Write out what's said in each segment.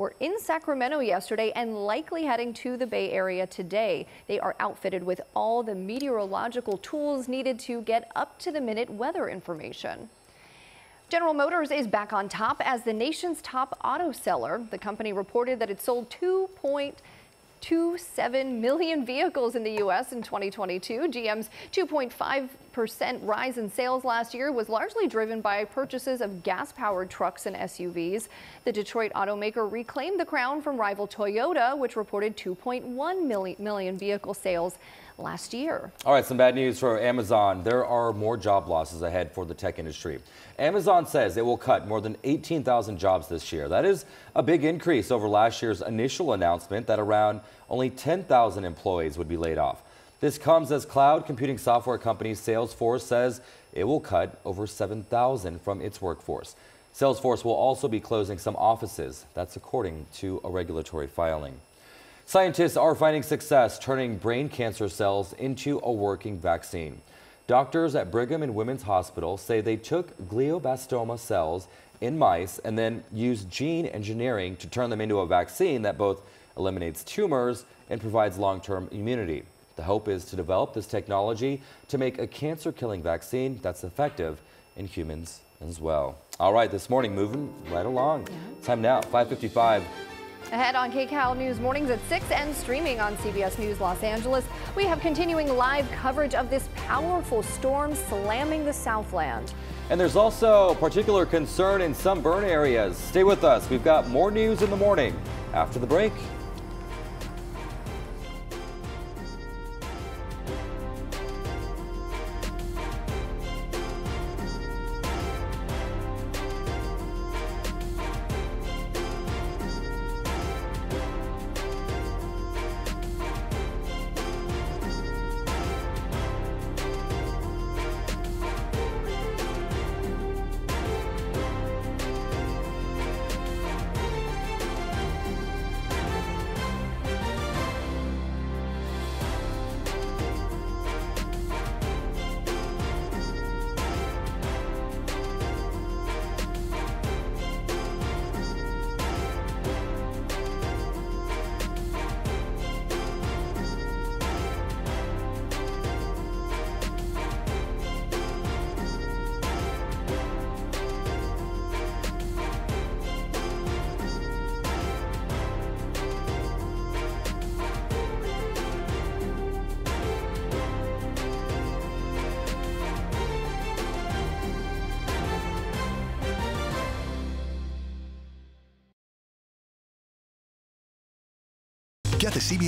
were in Sacramento yesterday and likely heading to the Bay Area today. They are outfitted with all the meteorological tools needed to get up to the minute weather information. General Motors is back on top as the nation's top auto seller. The company reported that it sold 2.2 2.7 million vehicles in the U.S. in 2022. GM's 2.5% rise in sales last year was largely driven by purchases of gas-powered trucks and SUVs. The Detroit automaker reclaimed the crown from rival Toyota, which reported 2.1 million vehicle sales last year. All right, some bad news for Amazon. There are more job losses ahead for the tech industry. Amazon says it will cut more than 18,000 jobs this year. That is a big increase over last year's initial announcement that around only 10,000 employees would be laid off. This comes as cloud computing software company Salesforce says it will cut over 7,000 from its workforce. Salesforce will also be closing some offices. That's according to a regulatory filing. Scientists are finding success turning brain cancer cells into a working vaccine. Doctors at Brigham and Women's Hospital say they took glioblastoma cells in mice and then used gene engineering to turn them into a vaccine that both eliminates tumors and provides long-term immunity. The hope is to develop this technology to make a cancer-killing vaccine that's effective in humans as well. All right, this morning, moving right along. Yeah. Time now, 555. Ahead on KCAL News Mornings at 6 and streaming on CBS News Los Angeles, we have continuing live coverage of this powerful storm slamming the Southland. And there's also particular concern in some burn areas. Stay with us. We've got more news in the morning after the break.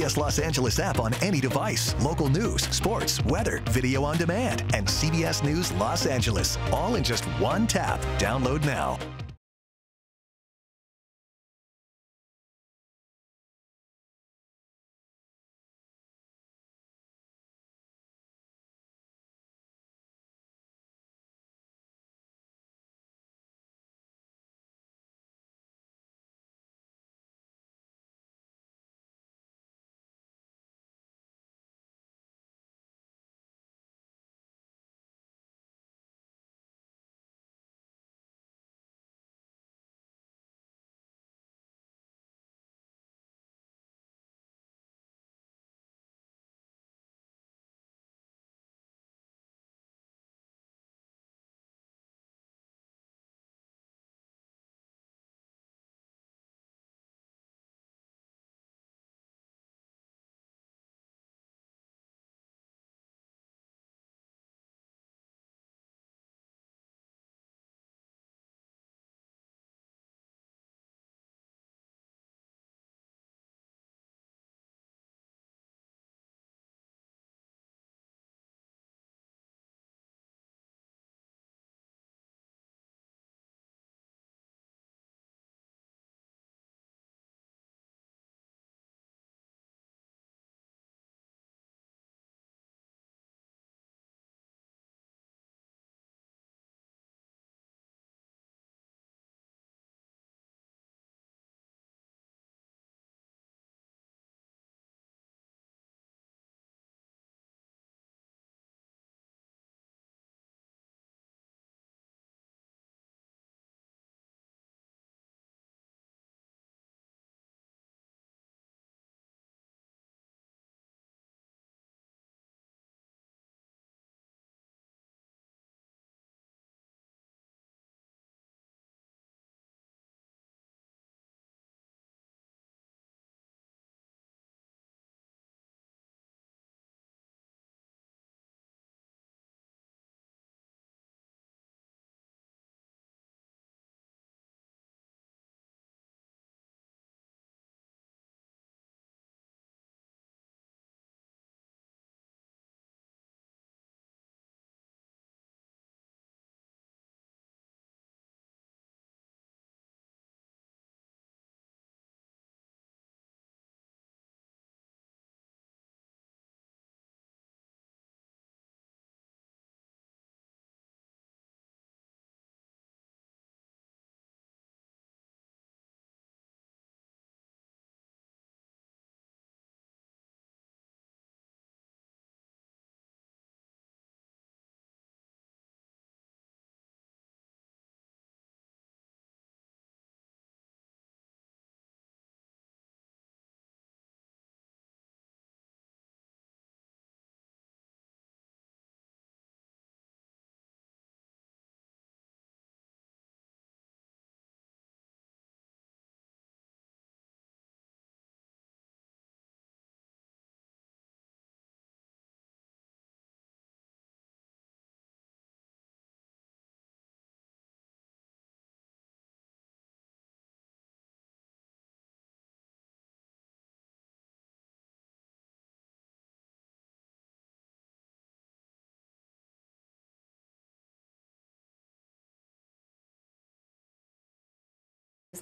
CBS Los Angeles app on any device. Local news, sports, weather, video on demand, and CBS News Los Angeles. All in just one tap. Download now.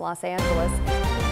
Los Angeles.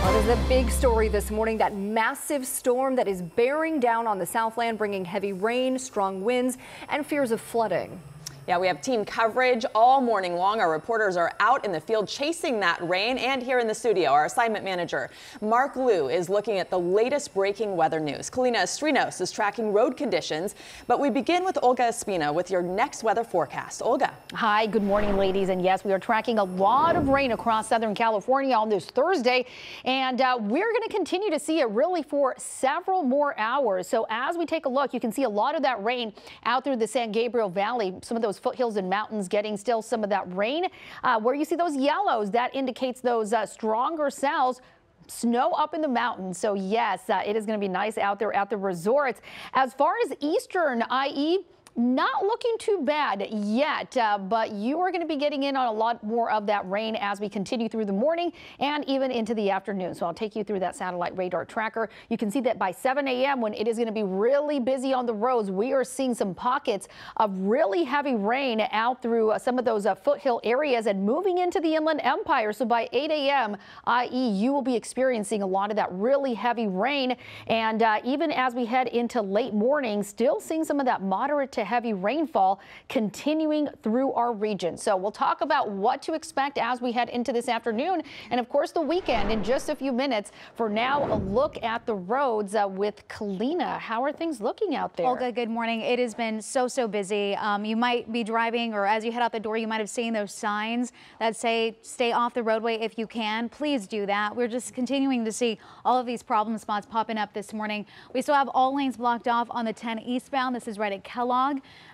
Well, a big story this morning. That massive storm that is bearing down on the Southland, bringing heavy rain, strong winds, and fears of flooding. Yeah, we have team coverage all morning long. Our reporters are out in the field chasing that rain. And here in the studio, our assignment manager, Mark Liu, is looking at the latest breaking weather news. Kalina Estrinos is tracking road conditions. But we begin with Olga Espina with your next weather forecast. Olga. Hi, good morning, ladies. And yes, we are tracking a lot of rain across Southern California on this Thursday. And uh, we're going to continue to see it really for several more hours. So as we take a look, you can see a lot of that rain out through the San Gabriel Valley. Some of those those foothills and mountains getting still some of that rain. Uh, where you see those yellows, that indicates those uh, stronger cells snow up in the mountains. So yes, uh, it is going to be nice out there at the resorts. As far as eastern, i.e., not looking too bad yet, uh, but you are going to be getting in on a lot more of that rain as we continue through the morning and even into the afternoon. So I'll take you through that satellite radar tracker. You can see that by 7 a.m. when it is going to be really busy on the roads, we are seeing some pockets of really heavy rain out through uh, some of those uh, foothill areas and moving into the Inland Empire. So by 8 a.m., i.e., you will be experiencing a lot of that really heavy rain. And uh, even as we head into late morning, still seeing some of that moderate to heavy rainfall continuing through our region. So we'll talk about what to expect as we head into this afternoon and of course the weekend in just a few minutes. For now, a look at the roads uh, with Kalina. How are things looking out there? Olga, good morning. It has been so, so busy. Um, you might be driving or as you head out the door, you might have seen those signs that say stay off the roadway if you can. Please do that. We're just continuing to see all of these problem spots popping up this morning. We still have all lanes blocked off on the 10 eastbound. This is right at Kellogg.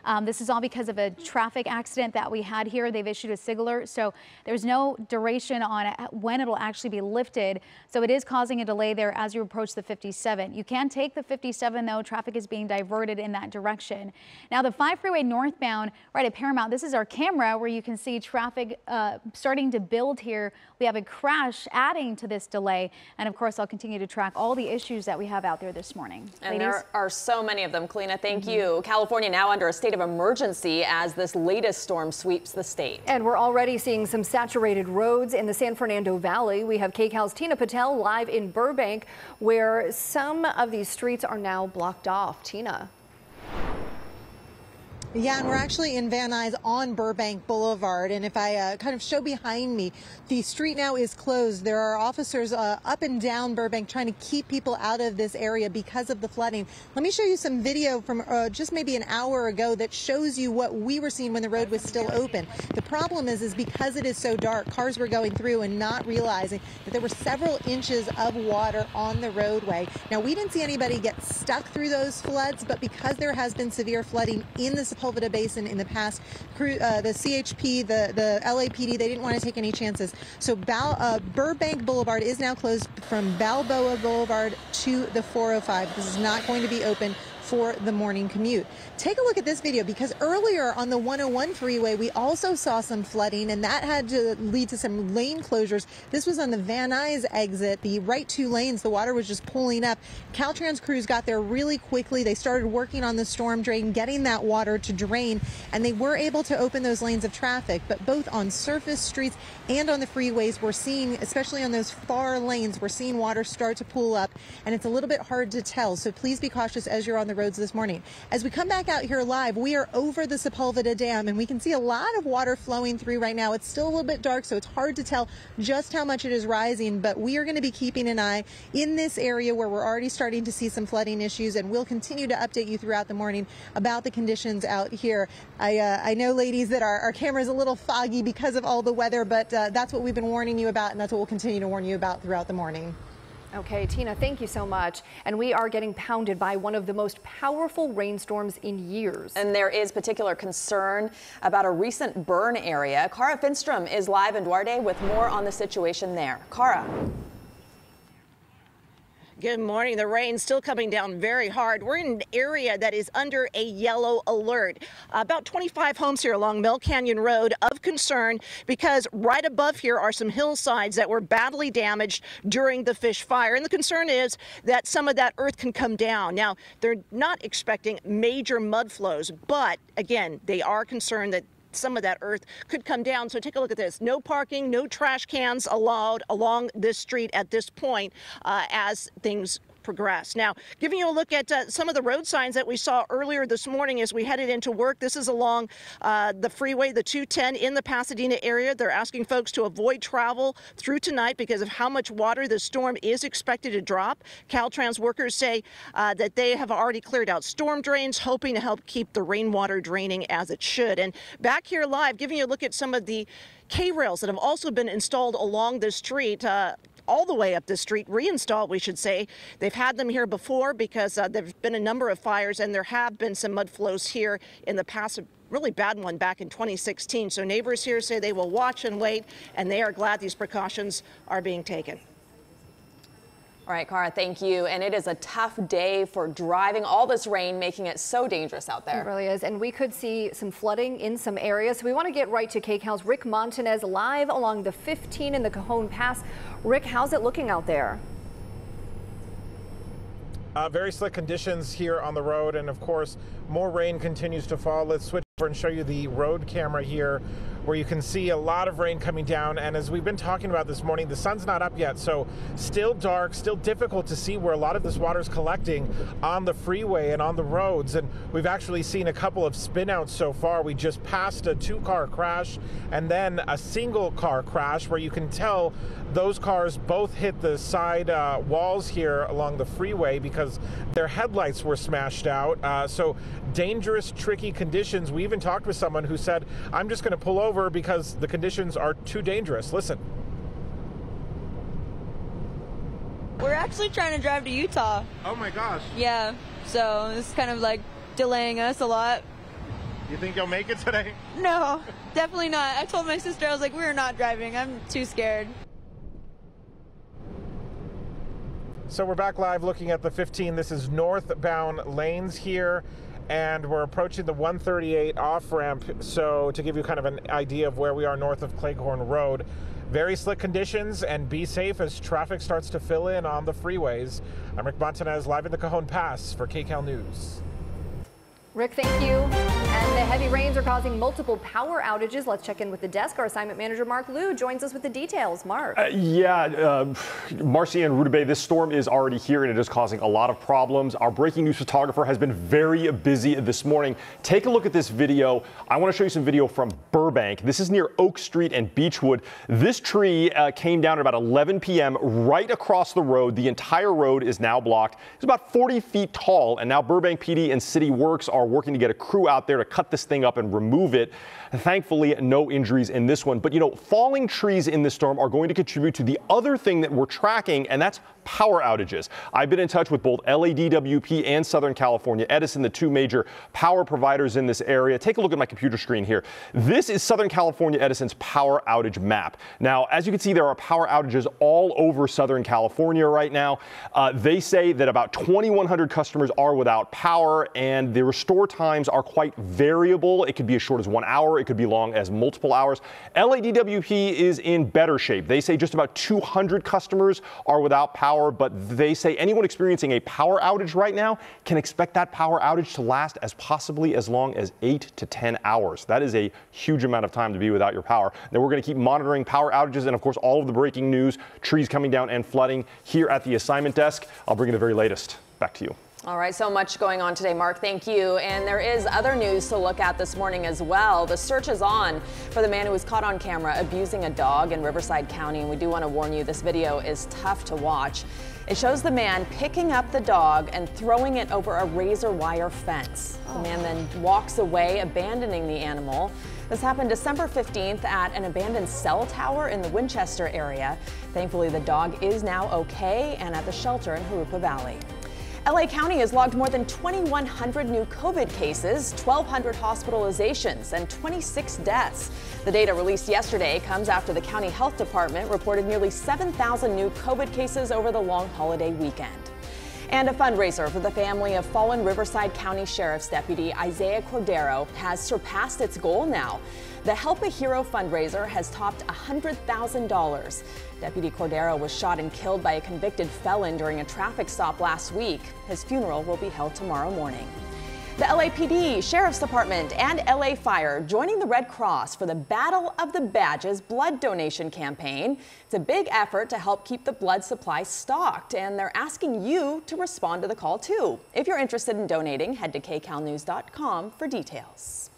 Um, this is all because of a traffic accident that we had here. They've issued a SIG alert, so there's no duration on when it'll actually be lifted. So it is causing a delay there as you approach the 57. You can take the 57 though. Traffic is being diverted in that direction. Now the 5 freeway northbound right at Paramount. This is our camera where you can see traffic uh, starting to build here. We have a crash adding to this delay. And of course, I'll continue to track all the issues that we have out there this morning. And Ladies? there are so many of them. Kalina, thank mm -hmm. you. California now under a state of emergency as this latest storm sweeps the state. And we're already seeing some saturated roads in the San Fernando Valley. We have KCAL's Tina Patel live in Burbank, where some of these streets are now blocked off. Tina. Yeah, and we're actually in Van Nuys on Burbank Boulevard. And if I uh, kind of show behind me, the street now is closed. There are officers uh, up and down Burbank trying to keep people out of this area because of the flooding. Let me show you some video from uh, just maybe an hour ago that shows you what we were seeing when the road was still open. The problem is, is because it is so dark, cars were going through and not realizing that there were several inches of water on the roadway. Now, we didn't see anybody get stuck through those floods, but because there has been severe flooding in the Sepulveda Basin in the past. Uh, the CHP, the, the LAPD, they didn't want to take any chances. So Bal uh, Burbank Boulevard is now closed from Balboa Boulevard to the 405. This is not going to be open for the morning commute. Take a look at this video because earlier on the 101 freeway, we also saw some flooding and that had to lead to some lane closures. This was on the Van Nuys exit, the right two lanes. The water was just pulling up. Caltrans crews got there really quickly. They started working on the storm drain, getting that water to drain, and they were able to open those lanes of traffic. But both on surface streets and on the freeways, we're seeing, especially on those far lanes, we're seeing water start to pool up, and it's a little bit hard to tell. So please be cautious as you're on the roads this morning. As we come back out here live, we are over the Sepulveda Dam and we can see a lot of water flowing through right now. It's still a little bit dark, so it's hard to tell just how much it is rising, but we are going to be keeping an eye in this area where we're already starting to see some flooding issues and we'll continue to update you throughout the morning about the conditions out here. I, uh, I know, ladies, that our, our camera is a little foggy because of all the weather, but uh, that's what we've been warning you about and that's what we'll continue to warn you about throughout the morning. Okay, Tina, thank you so much. And we are getting pounded by one of the most powerful rainstorms in years. And there is particular concern about a recent burn area. Kara Finnstrom is live in Duarte with more on the situation there. Kara. Good morning. The rain still coming down very hard. We're in an area that is under a yellow alert. About 25 homes here along Melcanyon Road of concern because right above here are some hillsides that were badly damaged during the fish fire. And the concern is that some of that earth can come down. Now, they're not expecting major mud flows, but again, they are concerned that some of that earth could come down. So take a look at this. No parking, no trash cans allowed along this street at this point uh, as things progress. Now, giving you a look at uh, some of the road signs that we saw earlier this morning as we headed into work. This is along uh, the freeway, the 210 in the Pasadena area. They're asking folks to avoid travel through tonight because of how much water the storm is expected to drop. Caltrans workers say uh, that they have already cleared out storm drains, hoping to help keep the rainwater draining as it should. And back here live, giving you a look at some of the K rails that have also been installed along the street. Uh, all the way up the street, reinstalled, we should say. They've had them here before because uh, there have been a number of fires and there have been some mud flows here in the past. A really bad one back in 2016. So neighbors here say they will watch and wait, and they are glad these precautions are being taken. All right, Kara, thank you. And it is a tough day for driving. All this rain making it so dangerous out there. It really is. And we could see some flooding in some areas. So we want to get right to KCAL's Rick Montanez live along the 15 in the Cajon Pass. Rick, how's it looking out there? Uh, very slick conditions here on the road, and of course, more rain continues to fall. Let's switch over and show you the road camera here where you can see a lot of rain coming down. And as we've been talking about this morning, the sun's not up yet, so still dark, still difficult to see where a lot of this water is collecting on the freeway and on the roads. And we've actually seen a couple of spinouts so far. We just passed a two car crash and then a single car crash where you can tell those cars both hit the side uh, walls here along the freeway because their headlights were smashed out. Uh, so dangerous, tricky conditions. We even talked with someone who said, I'm just going to pull over because the conditions are too dangerous. Listen. We're actually trying to drive to Utah. Oh my gosh. Yeah, so it's kind of like delaying us a lot. You think you'll make it today? No, definitely not. I told my sister, I was like, we're not driving. I'm too scared. So we're back live looking at the 15. This is northbound lanes here, and we're approaching the 138 off ramp. So to give you kind of an idea of where we are north of Cleghorn Road, very slick conditions, and be safe as traffic starts to fill in on the freeways. I'm Rick Montanez, live in the Cajon Pass for KCAL News. Rick, thank you. And the heavy rains are causing multiple power outages. Let's check in with the desk. Our assignment manager, Mark Liu, joins us with the details. Mark. Uh, yeah, uh, Marcy and Rudabeh, this storm is already here and it is causing a lot of problems. Our breaking news photographer has been very busy this morning. Take a look at this video. I want to show you some video from Burbank. This is near Oak Street and Beechwood. This tree uh, came down at about 11 p.m. right across the road. The entire road is now blocked. It's about 40 feet tall, and now Burbank PD and City Works are working to get a crew out there to cut this thing up and remove it. Thankfully, no injuries in this one. But you know, falling trees in this storm are going to contribute to the other thing that we're tracking, and that's power outages. I've been in touch with both LADWP and Southern California Edison, the two major power providers in this area. Take a look at my computer screen here. This is Southern California Edison's power outage map. Now, as you can see, there are power outages all over Southern California right now. Uh, they say that about 2,100 customers are without power, and the restore times are quite variable. It could be as short as one hour. It could be long as multiple hours. LADWP is in better shape. They say just about 200 customers are without power power, but they say anyone experiencing a power outage right now can expect that power outage to last as possibly as long as 8 to 10 hours. That is a huge amount of time to be without your power. Then we're going to keep monitoring power outages and, of course, all of the breaking news, trees coming down and flooding here at the assignment desk. I'll bring you the very latest. Back to you. All right, so much going on today, Mark. Thank you. And there is other news to look at this morning as well. The search is on for the man who was caught on camera abusing a dog in Riverside County. And we do want to warn you, this video is tough to watch. It shows the man picking up the dog and throwing it over a razor wire fence. The man then walks away, abandoning the animal. This happened December 15th at an abandoned cell tower in the Winchester area. Thankfully, the dog is now okay and at the shelter in Jurupa Valley. LA County has logged more than 2,100 new COVID cases, 1,200 hospitalizations, and 26 deaths. The data released yesterday comes after the county health department reported nearly 7,000 new COVID cases over the long holiday weekend. And a fundraiser for the family of fallen Riverside County Sheriff's Deputy Isaiah Cordero has surpassed its goal now. The Help a Hero fundraiser has topped $100,000. Deputy Cordero was shot and killed by a convicted felon during a traffic stop last week. His funeral will be held tomorrow morning. The LAPD, Sheriff's Department, and LA Fire joining the Red Cross for the Battle of the Badges blood donation campaign. It's a big effort to help keep the blood supply stocked, and they're asking you to respond to the call too. If you're interested in donating, head to kcalnews.com for details.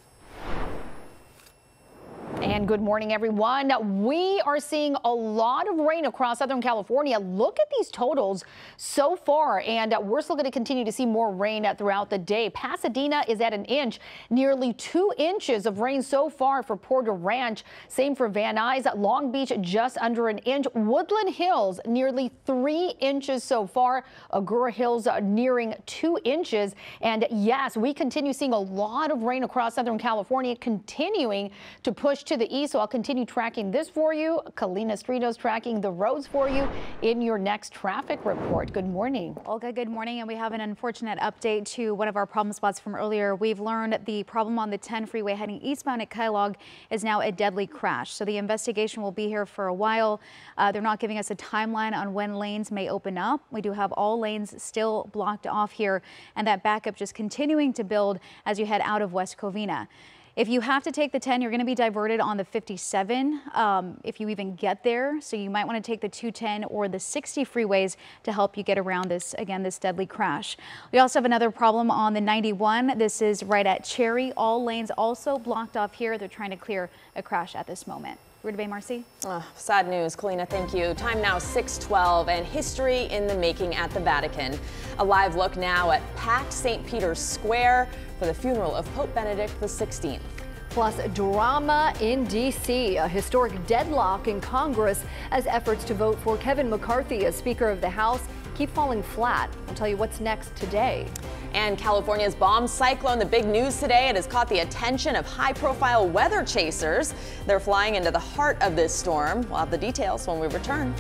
And good morning, everyone. We are seeing a lot of rain across Southern California. Look at these totals so far, and we're still going to continue to see more rain throughout the day. Pasadena is at an inch, nearly two inches of rain so far for Porter Ranch. Same for Van Nuys. Long Beach, just under an inch. Woodland Hills, nearly three inches so far. Agoura Hills uh, nearing two inches. And yes, we continue seeing a lot of rain across Southern California, continuing to push to the east. So I'll continue tracking this for you. Kalina Strinos tracking the roads for you in your next traffic report. Good morning. Olga, good morning. And we have an unfortunate update to one of our problem spots from earlier. We've learned the problem on the 10 freeway heading eastbound at Kellogg is now a deadly crash. So the investigation will be here for a while. Uh, they're not giving us a timeline on when lanes may open up. We do have all lanes still blocked off here and that backup just continuing to build as you head out of West Covina. If you have to take the 10, you're going to be diverted on the 57 um, if you even get there. So you might want to take the 210 or the 60 freeways to help you get around this, again, this deadly crash. We also have another problem on the 91. This is right at Cherry. All lanes also blocked off here. They're trying to clear a crash at this moment. Rudabeh Marcy. Oh, sad news, Kalina. Thank you. Time now 612 and history in the making at the Vatican. A live look now at packed St. Peter's Square for the funeral of Pope Benedict XVI. Plus, drama in D.C., a historic deadlock in Congress as efforts to vote for Kevin McCarthy as Speaker of the House keep falling flat. I'll tell you what's next today. And California's bomb cyclone, the big news today. It has caught the attention of high profile weather chasers. They're flying into the heart of this storm. We'll have the details when we return.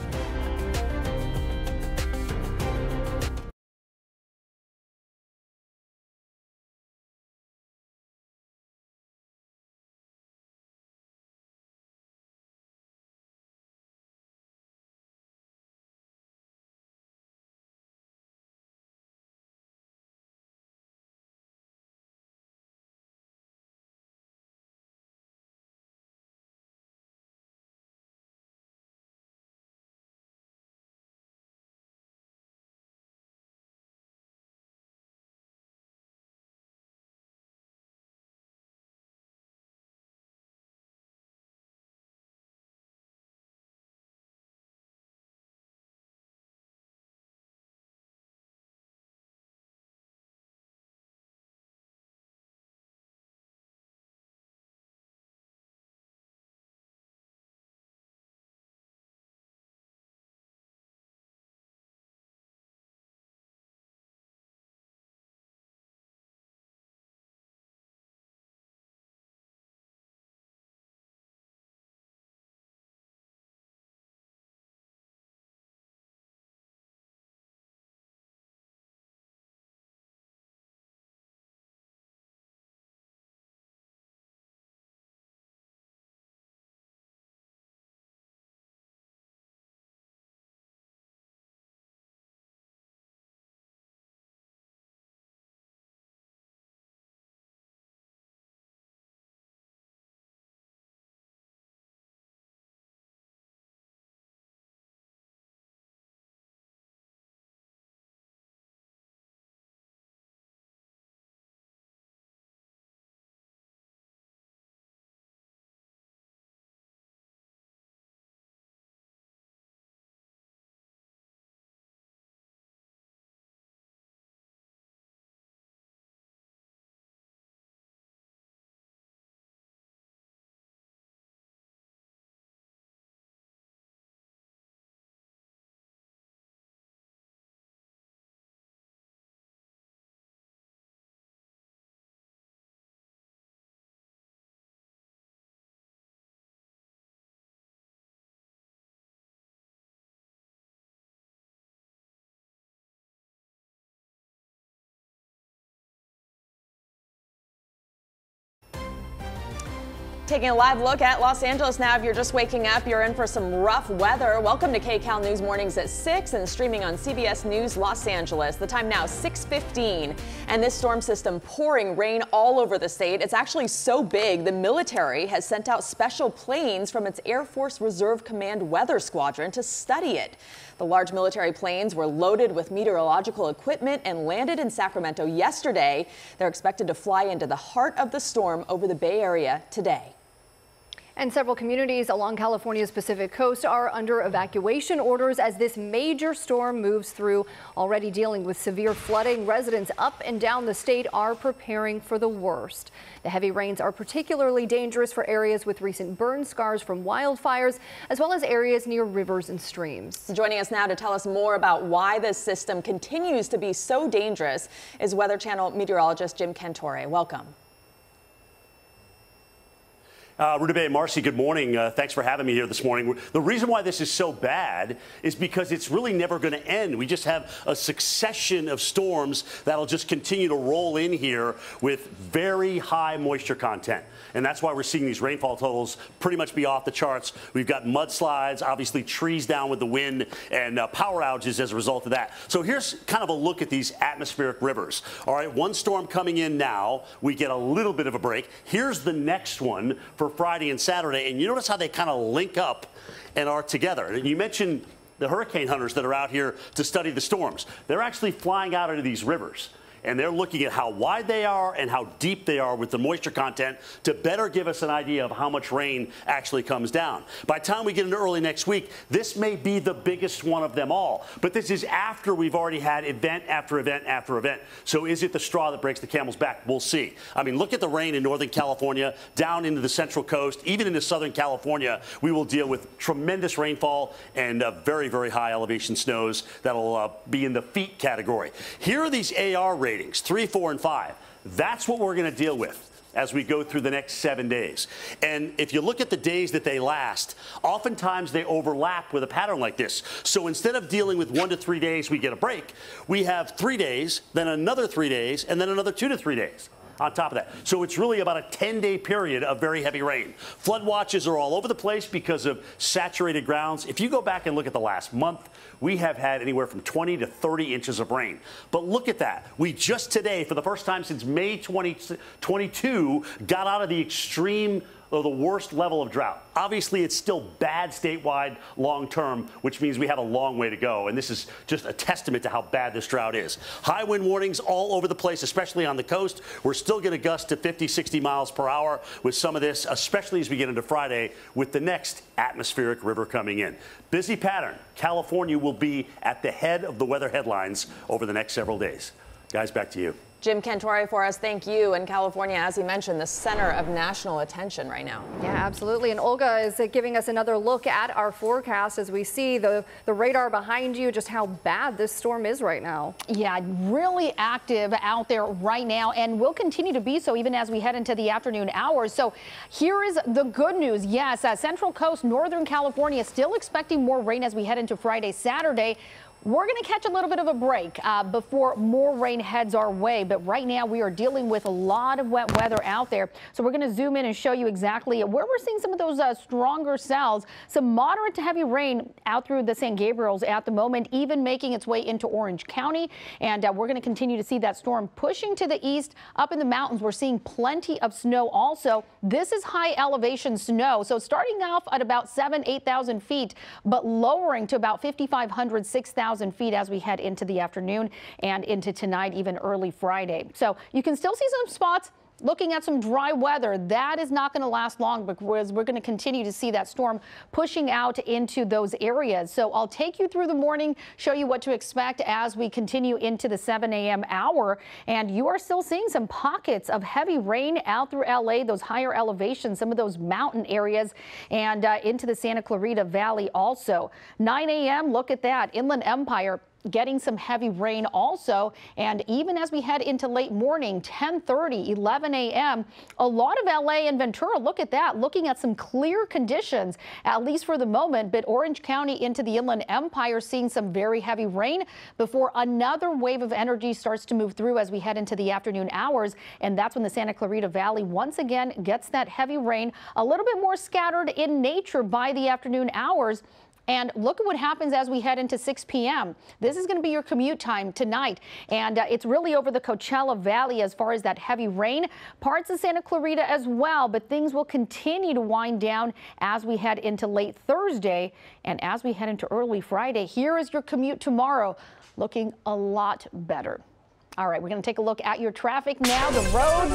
Taking a live look at Los Angeles now. If you're just waking up, you're in for some rough weather. Welcome to KCAL News Mornings at 6 and streaming on CBS News Los Angeles. The time now 6:15, and this storm system pouring rain all over the state. It's actually so big, the military has sent out special planes from its Air Force Reserve Command Weather Squadron to study it. The large military planes were loaded with meteorological equipment and landed in Sacramento yesterday. They're expected to fly into the heart of the storm over the Bay Area today. And several communities along California's Pacific coast are under evacuation orders as this major storm moves through. Already dealing with severe flooding, residents up and down the state are preparing for the worst. The heavy rains are particularly dangerous for areas with recent burn scars from wildfires, as well as areas near rivers and streams. Joining us now to tell us more about why this system continues to be so dangerous is Weather Channel meteorologist Jim Cantore. Welcome. Uh, and Marcy, good morning. Uh, thanks for having me here this morning. The reason why this is so bad is because it's really never going to end. We just have a succession of storms that'll just continue to roll in here with very high moisture content. And that's why we're seeing these rainfall totals pretty much be off the charts. We've got mudslides, obviously trees down with the wind, and uh, power outages as a result of that. So here's kind of a look at these atmospheric rivers. All right, one storm coming in now. We get a little bit of a break. Here's the next one for Friday and Saturday. And you notice how they kind of link up and are together. And you mentioned the hurricane hunters that are out here to study the storms. They're actually flying out into these rivers and they're looking at how wide they are and how deep they are with the moisture content to better give us an idea of how much rain actually comes down. By the time we get into early next week, this may be the biggest one of them all. But this is after we've already had event after event after event. So is it the straw that breaks the camel's back? We'll see. I mean, look at the rain in Northern California, down into the Central Coast, even into Southern California. We will deal with tremendous rainfall and uh, very, very high elevation snows that'll uh, be in the feet category. Here are these AR ratings ratings, three, four, and five. That's what we're going to deal with as we go through the next seven days. And if you look at the days that they last, oftentimes they overlap with a pattern like this. So instead of dealing with one to three days, we get a break. We have three days, then another three days, and then another two to three days on top of that. So it's really about a 10 day period of very heavy rain. Flood watches are all over the place because of saturated grounds. If you go back and look at the last month, we have had anywhere from 20 to 30 inches of rain. But look at that. We just today, for the first time since May 2022, got out of the extreme or the worst level of drought. Obviously, it's still bad statewide long term, which means we have a long way to go. And this is just a testament to how bad this drought is. High wind warnings all over the place, especially on the coast. We're still going to gust to 50, 60 miles per hour with some of this, especially as we get into Friday with the next atmospheric river coming in. Busy pattern. California will be at the head of the weather headlines over the next several days. Guys, back to you. Jim Cantore for us. Thank you. And California, as you mentioned, the center of national attention right now. Yeah, absolutely. And Olga is giving us another look at our forecast as we see the, the radar behind you, just how bad this storm is right now. Yeah, really active out there right now and will continue to be so even as we head into the afternoon hours. So here is the good news. Yes, uh, Central Coast, Northern California still expecting more rain as we head into Friday, Saturday. We're going to catch a little bit of a break uh, before more rain heads our way. But right now we are dealing with a lot of wet weather out there. So we're going to zoom in and show you exactly where we're seeing some of those uh, stronger cells. Some moderate to heavy rain out through the San Gabriels at the moment, even making its way into Orange County. And uh, we're going to continue to see that storm pushing to the east up in the mountains. We're seeing plenty of snow also. This is high elevation snow. So starting off at about 7, 8,000 feet, but lowering to about 5,500, 6,000 feet as we head into the afternoon and into tonight, even early Friday. So you can still see some spots looking at some dry weather. That is not going to last long because we're going to continue to see that storm pushing out into those areas. So I'll take you through the morning, show you what to expect as we continue into the 7 a.m. hour. And you are still seeing some pockets of heavy rain out through LA, those higher elevations, some of those mountain areas, and uh, into the Santa Clarita Valley also. 9 a.m. Look at that. Inland Empire getting some heavy rain also. And even as we head into late morning, 1030, 11 a.m., a lot of LA and Ventura, look at that, looking at some clear conditions, at least for the moment. But Orange County into the Inland Empire seeing some very heavy rain before another wave of energy starts to move through as we head into the afternoon hours. And that's when the Santa Clarita Valley once again gets that heavy rain, a little bit more scattered in nature by the afternoon hours. And look at what happens as we head into 6 p.m. This is going to be your commute time tonight. And uh, it's really over the Coachella Valley as far as that heavy rain. Parts of Santa Clarita as well, but things will continue to wind down as we head into late Thursday and as we head into early Friday. Here is your commute tomorrow looking a lot better. All right, we're going to take a look at your traffic now. The roads,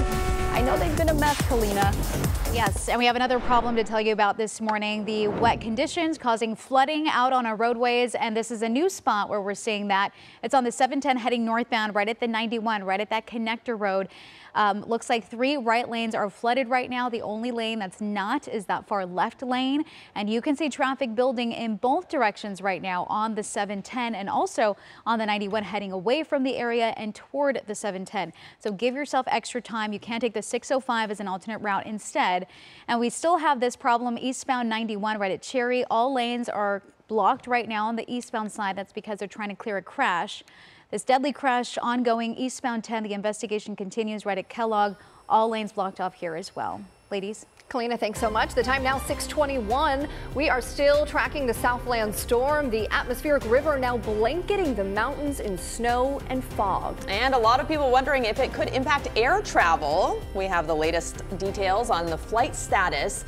I know they've been a mess, Kalina. Yes, and we have another problem to tell you about this morning. The wet conditions causing flooding out on our roadways, and this is a new spot where we're seeing that. It's on the 710 heading northbound, right at the 91, right at that connector road. Um, looks like three right lanes are flooded right now. The only lane that's not is that far left lane. And you can see traffic building in both directions right now on the 710 and also on the 91 heading away from the area and toward the 710. So give yourself extra time. You can take the 605 as an alternate route instead. And we still have this problem eastbound 91 right at Cherry. All lanes are blocked right now on the eastbound side. That's because they're trying to clear a crash. This deadly crash ongoing eastbound 10. The investigation continues right at Kellogg. All lanes blocked off here as well. Ladies. Kalina, thanks so much. The time now 621. We are still tracking the Southland storm. The atmospheric river now blanketing the mountains in snow and fog. And a lot of people wondering if it could impact air travel. We have the latest details on the flight status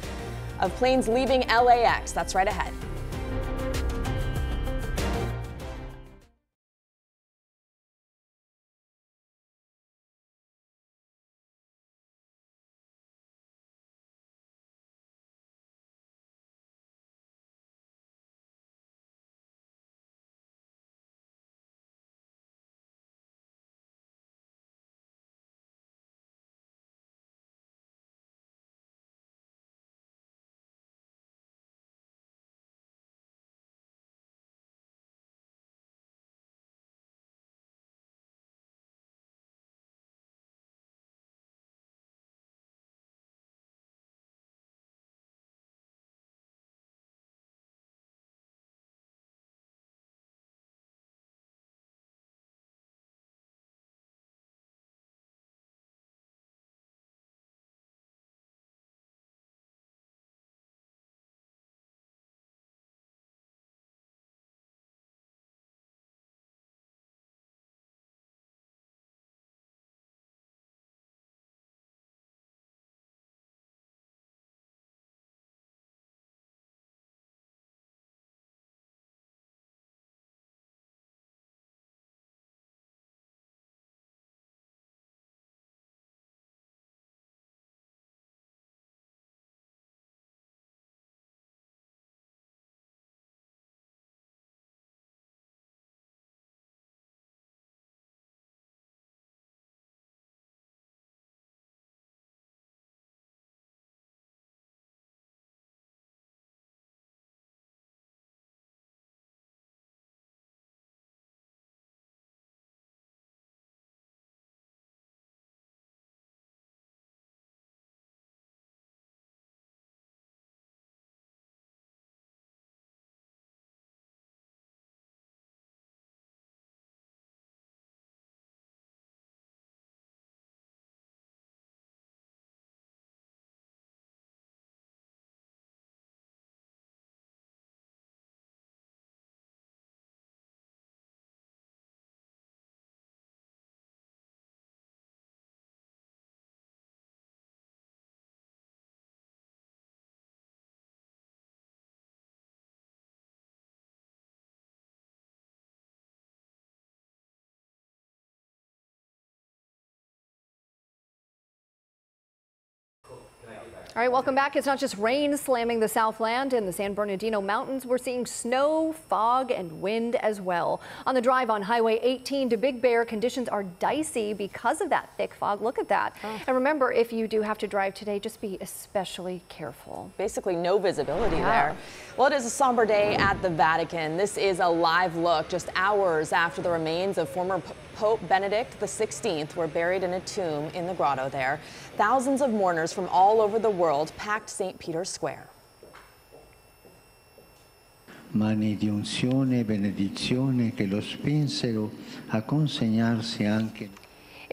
of planes leaving LAX. That's right ahead. All right, welcome back. It's not just rain slamming the Southland and the San Bernardino Mountains. We're seeing snow, fog, and wind as well. On the drive on Highway 18 to Big Bear, conditions are dicey because of that thick fog. Look at that. Oh. And remember, if you do have to drive today, just be especially careful. Basically no visibility yeah. there. Well, it is a somber day at the Vatican. This is a live look just hours after the remains of former Pope Benedict XVI were buried in a tomb in the grotto there. Thousands of mourners from all over the world packed St. Peter's Square. Mani di unzione e benedizione che lo spinsero a consegnarsi anche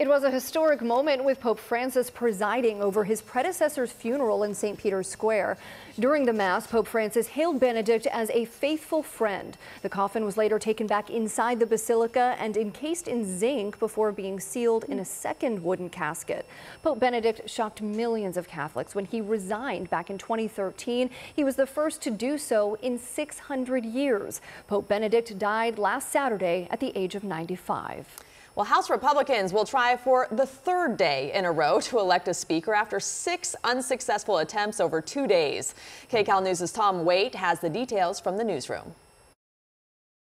it was a historic moment with Pope Francis presiding over his predecessor's funeral in St. Peter's Square. During the Mass, Pope Francis hailed Benedict as a faithful friend. The coffin was later taken back inside the basilica and encased in zinc before being sealed in a second wooden casket. Pope Benedict shocked millions of Catholics when he resigned back in 2013. He was the first to do so in 600 years. Pope Benedict died last Saturday at the age of 95. Well, House Republicans will try for the third day in a row to elect a speaker after six unsuccessful attempts over two days. KCAL News' Tom Wait has the details from the newsroom.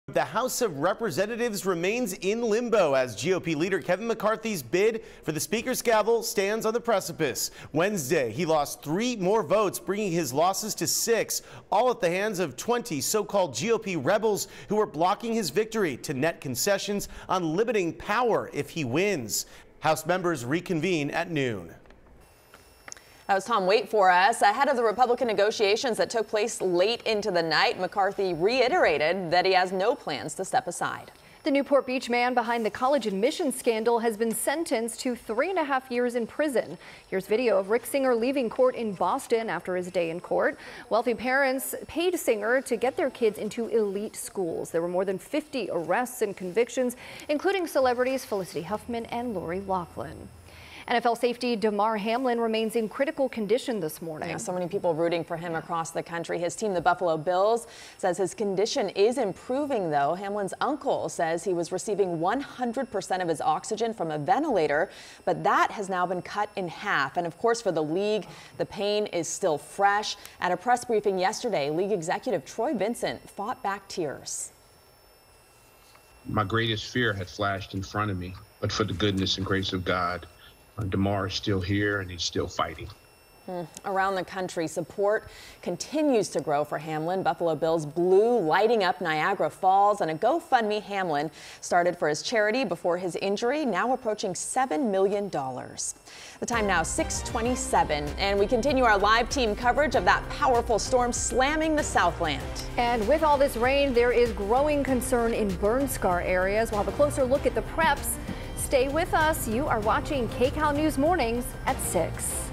The House of Representatives remains in limbo as GOP leader Kevin McCarthy's bid for the Speaker's gavel stands on the precipice. Wednesday, he lost three more votes, bringing his losses to six, all at the hands of 20 so-called GOP rebels who are blocking his victory to net concessions on limiting power if he wins. House members reconvene at noon. That was Tom Wait for us. Ahead of the Republican negotiations that took place late into the night, McCarthy reiterated that he has no plans to step aside. The Newport Beach man behind the college admissions scandal has been sentenced to three and a half years in prison. Here's video of Rick Singer leaving court in Boston after his day in court. Wealthy parents paid Singer to get their kids into elite schools. There were more than 50 arrests and convictions, including celebrities Felicity Huffman and Lori Loughlin. NFL safety Damar Hamlin remains in critical condition this morning. Yeah, so many people rooting for him across the country. His team, the Buffalo Bills, says his condition is improving, though. Hamlin's uncle says he was receiving 100% of his oxygen from a ventilator, but that has now been cut in half. And of course, for the league, the pain is still fresh. At a press briefing yesterday, league executive Troy Vincent fought back tears. My greatest fear had flashed in front of me, but for the goodness and grace of God, uh, Damar is still here and he's still fighting. Hmm. Around the country, support continues to grow for Hamlin. Buffalo Bills Blue lighting up Niagara Falls, and a GoFundMe Hamlin started for his charity before his injury, now approaching $7 million. The time now 627, and we continue our live team coverage of that powerful storm slamming the Southland. And with all this rain, there is growing concern in burn scar areas. We'll have a closer look at the preps Stay with us. You are watching KCAL News Mornings at 6.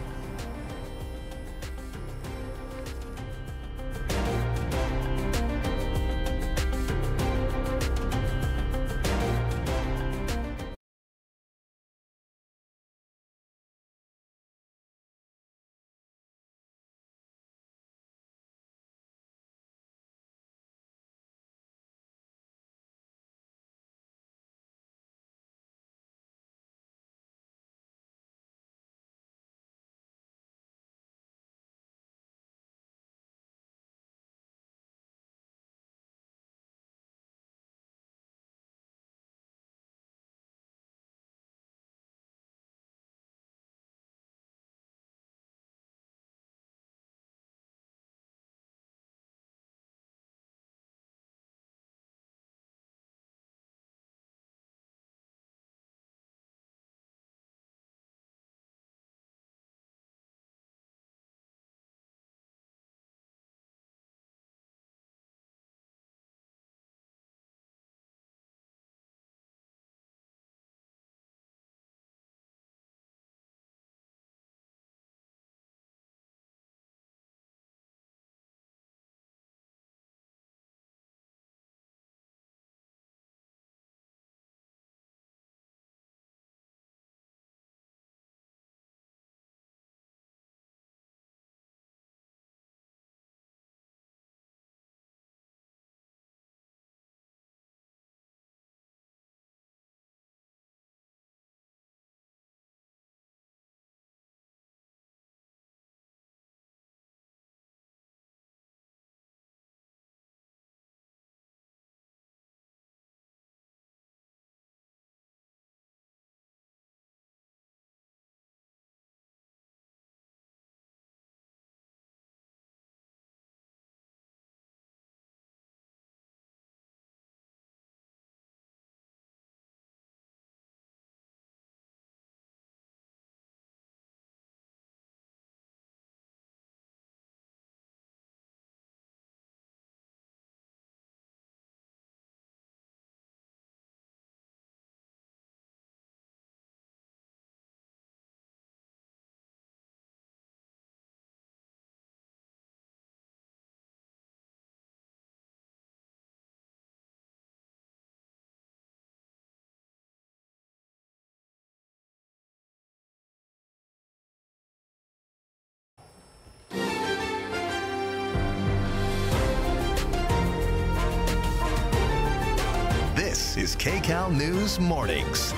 KCAL News Mornings.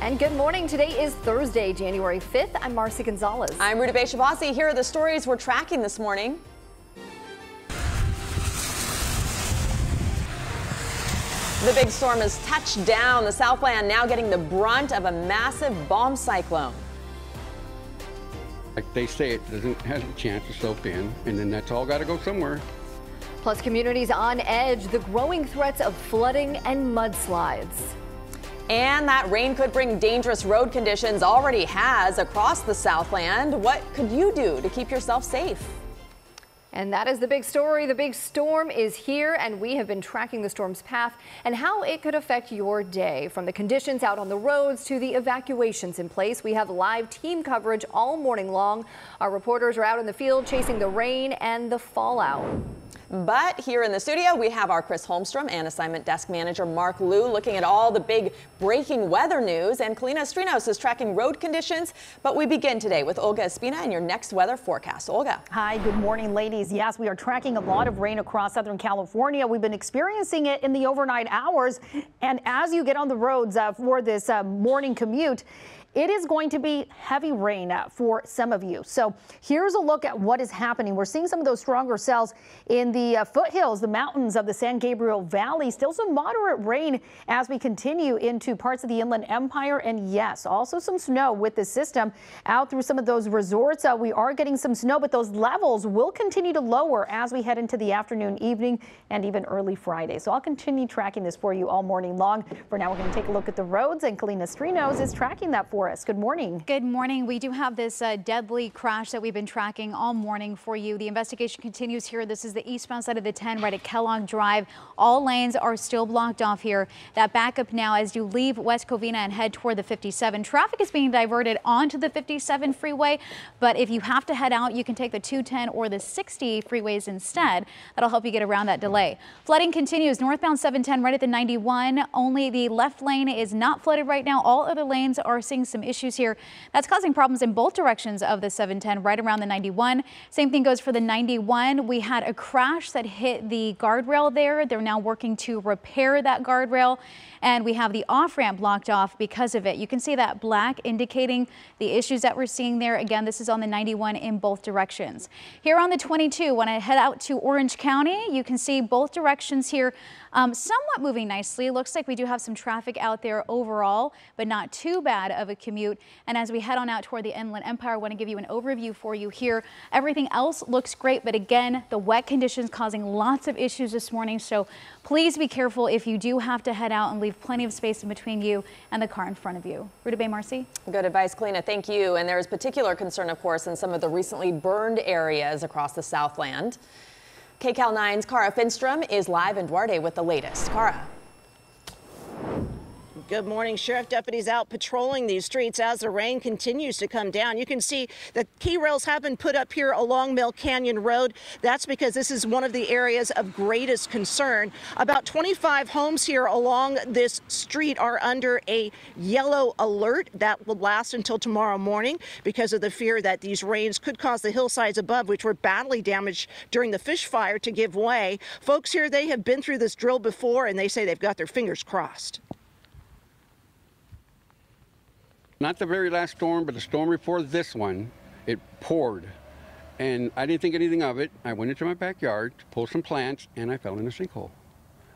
And good morning. Today is Thursday, January 5th. I'm Marcy Gonzalez. I'm Rudabeh Shahbazi. Here are the stories we're tracking this morning. The big storm has touched down. The Southland now getting the brunt of a massive bomb cyclone. Like they say, it doesn't has a chance to soak in, and then that's all got to go somewhere. Plus, communities on edge, the growing threats of flooding and mudslides. And that rain could bring dangerous road conditions, already has across the Southland. What could you do to keep yourself safe? And that is the big story. The big storm is here, and we have been tracking the storm's path and how it could affect your day. From the conditions out on the roads to the evacuations in place, we have live team coverage all morning long. Our reporters are out in the field chasing the rain and the fallout. But here in the studio, we have our Chris Holmstrom and assignment desk manager Mark Liu looking at all the big breaking weather news. And Kalina Strinos is tracking road conditions. But we begin today with Olga Espina and your next weather forecast. Olga. Hi, good morning, ladies. Yes, we are tracking a lot of rain across Southern California. We've been experiencing it in the overnight hours. And as you get on the roads uh, for this uh, morning commute, it is going to be heavy rain uh, for some of you. So here's a look at what is happening. We're seeing some of those stronger cells in the uh, foothills, the mountains of the San Gabriel Valley. Still some moderate rain as we continue into parts of the Inland Empire. And yes, also some snow with the system out through some of those resorts. Uh, we are getting some snow, but those levels will continue to lower as we head into the afternoon, evening, and even early Friday. So I'll continue tracking this for you all morning long. For now, we're going to take a look at the roads, and Kalina Strinos is tracking that for for us. Good morning. Good morning. We do have this uh, deadly crash that we've been tracking all morning for you. The investigation continues here. This is the eastbound side of the 10 right at Kellogg Drive. All lanes are still blocked off here. That backup now as you leave West Covina and head toward the 57. Traffic is being diverted onto the 57 freeway, but if you have to head out, you can take the 210 or the 60 freeways instead. That'll help you get around that delay. Flooding continues northbound 710 right at the 91. Only the left lane is not flooded right now. All other lanes are seeing some issues here. That's causing problems in both directions of the 710 right around the 91. Same thing goes for the 91. We had a crash that hit the guardrail there. They're now working to repair that guardrail and we have the off ramp blocked off because of it. You can see that black indicating the issues that we're seeing there. Again, this is on the 91 in both directions. Here on the 22, when I head out to Orange County, you can see both directions here um, somewhat moving nicely. Looks like we do have some traffic out there overall, but not too bad of a commute. And as we head on out toward the Inland Empire, I want to give you an overview for you here. Everything else looks great, but again, the wet conditions causing lots of issues this morning. So please be careful if you do have to head out and leave plenty of space in between you and the car in front of you. Rudabeh Marcy. Good advice, Kalina. Thank you. And there is particular concern, of course, in some of the recently burned areas across the Southland. KCAL 9's Kara Finnstrom is live in Duarte with the latest. Kara. Good morning. Sheriff deputies out patrolling these streets as the rain continues to come down. You can see the key rails have been put up here along Melcanyon Road. That's because this is one of the areas of greatest concern. About 25 homes here along this street are under a yellow alert that will last until tomorrow morning because of the fear that these rains could cause the hillsides above, which were badly damaged during the fish fire, to give way. Folks here, they have been through this drill before and they say they've got their fingers crossed. Not the very last storm, but the storm before this one, it poured. And I didn't think anything of it. I went into my backyard to pull some plants, and I fell in a sinkhole.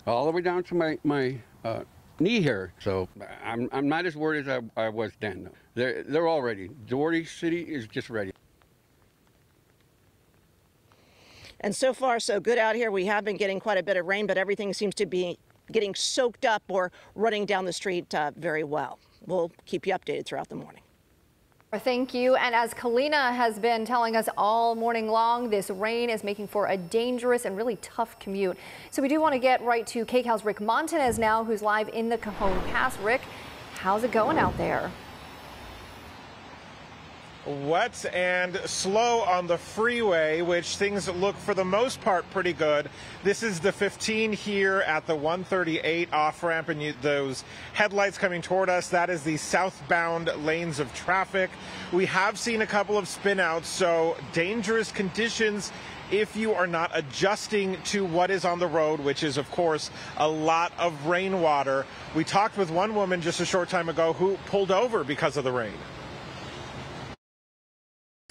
All the way down to my, my uh, knee here. So I'm, I'm not as worried as I, I was then. They're, they're all ready. Duarte City is just ready. And so far, so good out here. We have been getting quite a bit of rain, but everything seems to be getting soaked up or running down the street uh, very well we'll keep you updated throughout the morning. Thank you. And as Kalina has been telling us all morning long, this rain is making for a dangerous and really tough commute. So we do want to get right to KCAL's Rick Montanez now, who's live in the Cajon Pass. Rick, how's it going out there? Wet and slow on the freeway, which things look for the most part pretty good. This is the 15 here at the 138 off ramp, and you, those headlights coming toward us, that is the southbound lanes of traffic. We have seen a couple of spinouts, so dangerous conditions if you are not adjusting to what is on the road, which is, of course, a lot of rainwater. We talked with one woman just a short time ago who pulled over because of the rain.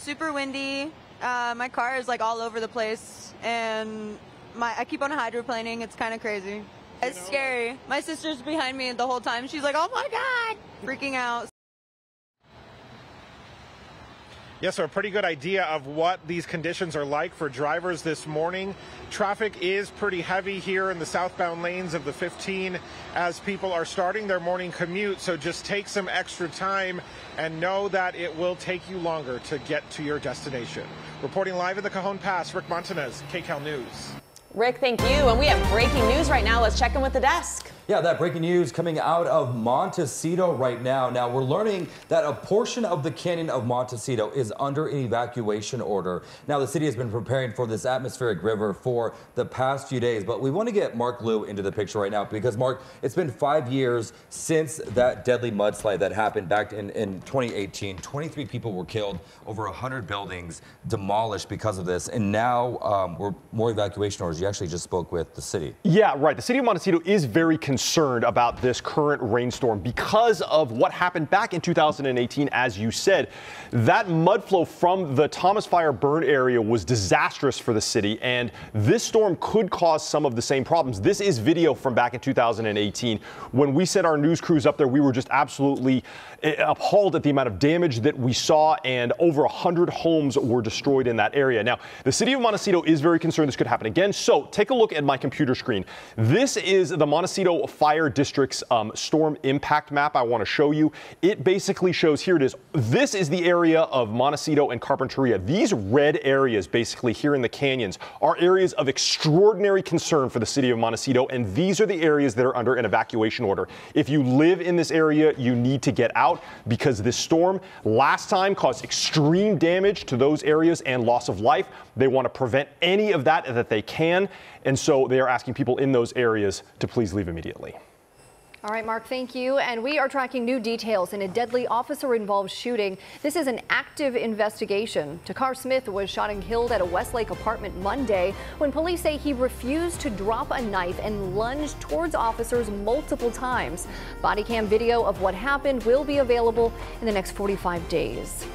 Super windy. Uh, my car is like all over the place, and my I keep on hydroplaning. It's kind of crazy. It's scary. My sister's behind me the whole time. She's like, "Oh my god!" freaking out. Yes, so a pretty good idea of what these conditions are like for drivers this morning. Traffic is pretty heavy here in the southbound lanes of the 15 as people are starting their morning commute. So just take some extra time and know that it will take you longer to get to your destination. Reporting live in the Cajon Pass, Rick Montanez, KCAL News. Rick, thank you. And we have breaking news right now. Let's check in with the desk. Yeah, that breaking news coming out of Montecito right now. Now, we're learning that a portion of the canyon of Montecito is under an evacuation order. Now, the city has been preparing for this atmospheric river for the past few days, but we want to get Mark Liu into the picture right now because, Mark, it's been five years since that deadly mudslide that happened back in, in 2018. 23 people were killed, over 100 buildings demolished because of this, and now um, we're more evacuation orders. You actually just spoke with the city. Yeah, right. The city of Montecito is very concerned concerned about this current rainstorm because of what happened back in 2018, as you said. That mud flow from the Thomas Fire burn area was disastrous for the city, and this storm could cause some of the same problems. This is video from back in 2018. When we sent our news crews up there, we were just absolutely appalled at the amount of damage that we saw, and over 100 homes were destroyed in that area. Now, the city of Montecito is very concerned this could happen again, so take a look at my computer screen. This is the Montecito Fire District's um, storm impact map I want to show you. It basically shows, here it is, this is the area of Montecito and Carpinteria. These red areas basically here in the canyons are areas of extraordinary concern for the city of Montecito, and these are the areas that are under an evacuation order. If you live in this area, you need to get out because this storm last time caused extreme damage to those areas and loss of life. They want to prevent any of that that they can. And so they are asking people in those areas to please leave immediately. All right, Mark, thank you. And we are tracking new details in a deadly officer involved shooting. This is an active investigation. Takar Smith was shot and killed at a Westlake apartment Monday when police say he refused to drop a knife and lunged towards officers multiple times. Body cam video of what happened will be available in the next 45 days.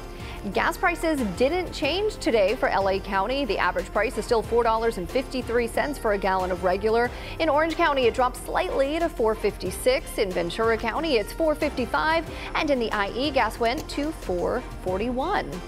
Gas prices didn't change today for LA County. The average price is still $4.53 for a gallon of regular. In Orange County, it dropped slightly to $4.56. In Ventura County, it's $4.55. And in the IE, gas went to $4.41.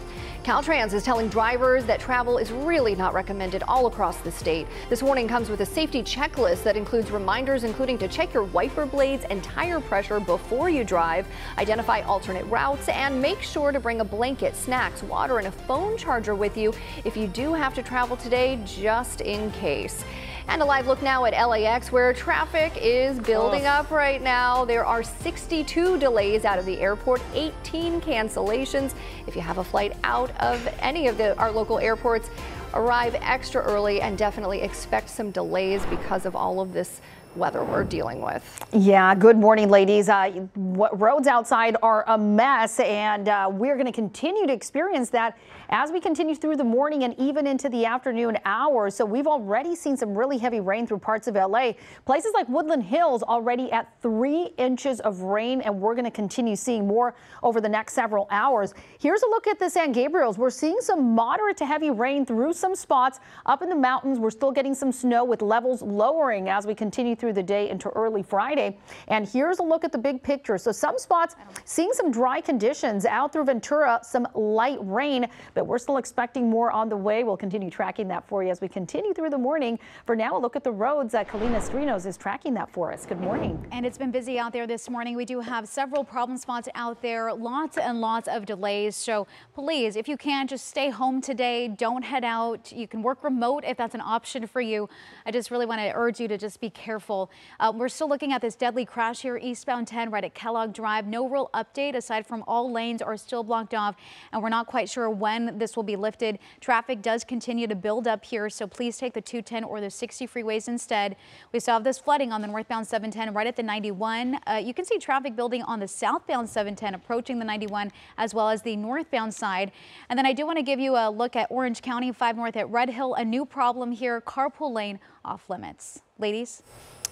Caltrans is telling drivers that travel is really not recommended all across the state. This warning comes with a safety checklist that includes reminders including to check your wiper blades and tire pressure before you drive, identify alternate routes, and make sure to bring a blanket, snacks, water, and a phone charger with you if you do have to travel today just in case. And a live look now at LAX where traffic is building oh. up right now. There are 62 delays out of the airport, 18 cancellations. If you have a flight out of any of the, our local airports, arrive extra early and definitely expect some delays because of all of this weather we're dealing with. Yeah, good morning, ladies. Uh, roads outside are a mess, and uh, we're going to continue to experience that as we continue through the morning and even into the afternoon hours. So we've already seen some really heavy rain through parts of LA. Places like Woodland Hills already at three inches of rain, and we're going to continue seeing more over the next several hours. Here's a look at the San Gabriels. We're seeing some moderate to heavy rain through some spots up in the mountains. We're still getting some snow with levels lowering as we continue through the day into early Friday. And here's a look at the big picture. So some spots seeing some dry conditions out through Ventura, some light rain, but we're still expecting more on the way. We'll continue tracking that for you as we continue through the morning. For now, a look at the roads. Uh, Kalina Strinos is tracking that for us. Good morning. And it's been busy out there this morning. We do have several problem spots out there, lots and lots of delays. So please, if you can, just stay home today. Don't head out. You can work remote if that's an option for you. I just really want to urge you to just be careful. Uh, we're still looking at this deadly crash here eastbound 10 right at. Kellogg Drive. No real update aside from all lanes are still blocked off and we're not quite sure when this will be lifted. Traffic does continue to build up here, so please take the 210 or the 60 freeways instead. We still have this flooding on the northbound 710 right at the 91. Uh, you can see traffic building on the southbound 710 approaching the 91 as well as the northbound side. And then I do want to give you a look at Orange County 5 North at Red Hill. A new problem here, carpool lane off limits. Ladies.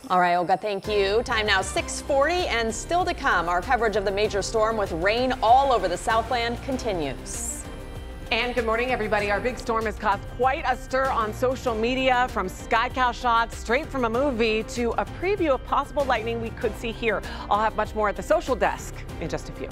All right, Olga, thank you. Time now 640 and still to come. Our coverage of the major storm with rain all over the Southland continues. And good morning, everybody. Our big storm has caused quite a stir on social media from SkyCal shots straight from a movie to a preview of possible lightning we could see here. I'll have much more at the social desk in just a few.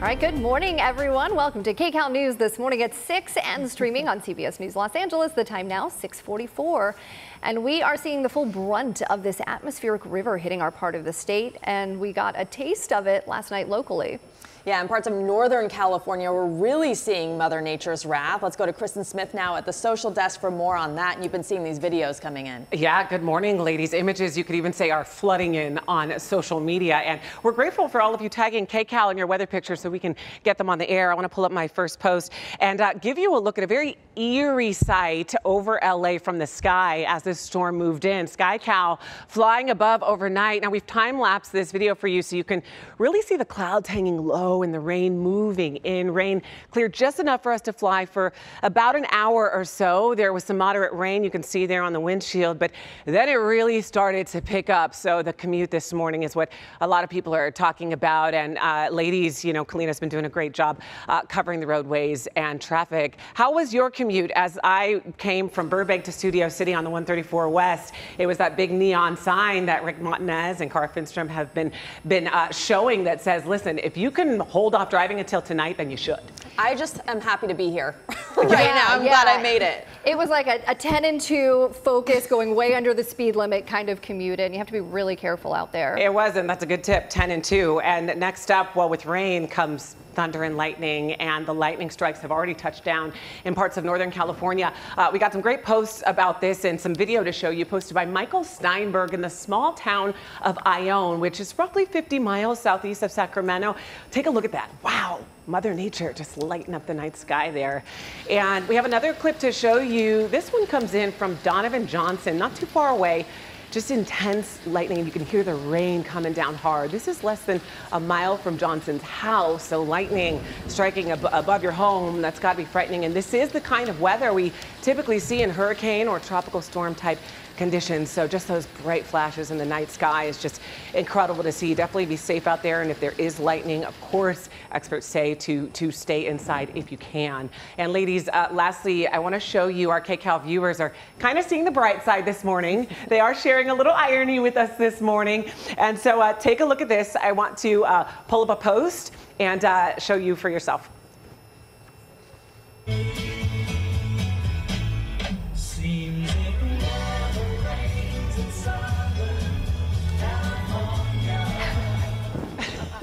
All right, good morning, everyone. Welcome to KCAL News this morning at 6 and streaming on CBS News Los Angeles. The time now 644. And we are seeing the full brunt of this atmospheric river hitting our part of the state. And we got a taste of it last night locally. Yeah, in parts of Northern California, we're really seeing Mother Nature's wrath. Let's go to Kristen Smith now at the social desk for more on that. And you've been seeing these videos coming in. Yeah, good morning, ladies. Images you could even say are flooding in on social media. And we're grateful for all of you tagging KCAL in your weather pictures so we can get them on the air. I want to pull up my first post and uh, give you a look at a very eerie sight over LA from the sky as this storm moved in. SkyCal flying above overnight. Now we've time lapsed this video for you so you can really see the clouds hanging low and the rain moving in. Rain cleared just enough for us to fly for about an hour or so. There was some moderate rain you can see there on the windshield, but then it really started to pick up. So the commute this morning is what a lot of people are talking about. And uh, ladies, you know, Kalina's been doing a great job uh, covering the roadways and traffic. How was your commute as I came from Burbank to Studio City on the 134 West? It was that big neon sign that Rick Montanez and Kara Finnstrom have been, been uh, showing that says, listen, if you can hold off driving until tonight, then you should. I just am happy to be here right yeah, now. I'm yeah. glad I made it. It was like a, a 10 and 2 focus going way under the speed limit kind of commute, and you have to be really careful out there. It was, and that's a good tip 10 and 2. And next up, well, with rain comes thunder and lightning, and the lightning strikes have already touched down in parts of Northern California. Uh, we got some great posts about this and some video to show you posted by Michael Steinberg in the small town of Ione, which is roughly 50 miles southeast of Sacramento. Take a look at that. Wow. Mother Nature just lighting up the night sky there. And we have another clip to show you. This one comes in from Donovan Johnson, not too far away just intense lightning. You can hear the rain coming down hard. This is less than a mile from Johnson's house, so lightning striking ab above your home, that's got to be frightening. And this is the kind of weather we typically see in hurricane or tropical storm type conditions. So just those bright flashes in the night sky is just incredible to see. Definitely be safe out there. And if there is lightning, of course, experts say to, to stay inside if you can. And ladies, uh, lastly, I want to show you our KCAL viewers are kind of seeing the bright side this morning. They are sharing a little irony with us this morning. And so uh, take a look at this. I want to uh, pull up a post and uh, show you for yourself.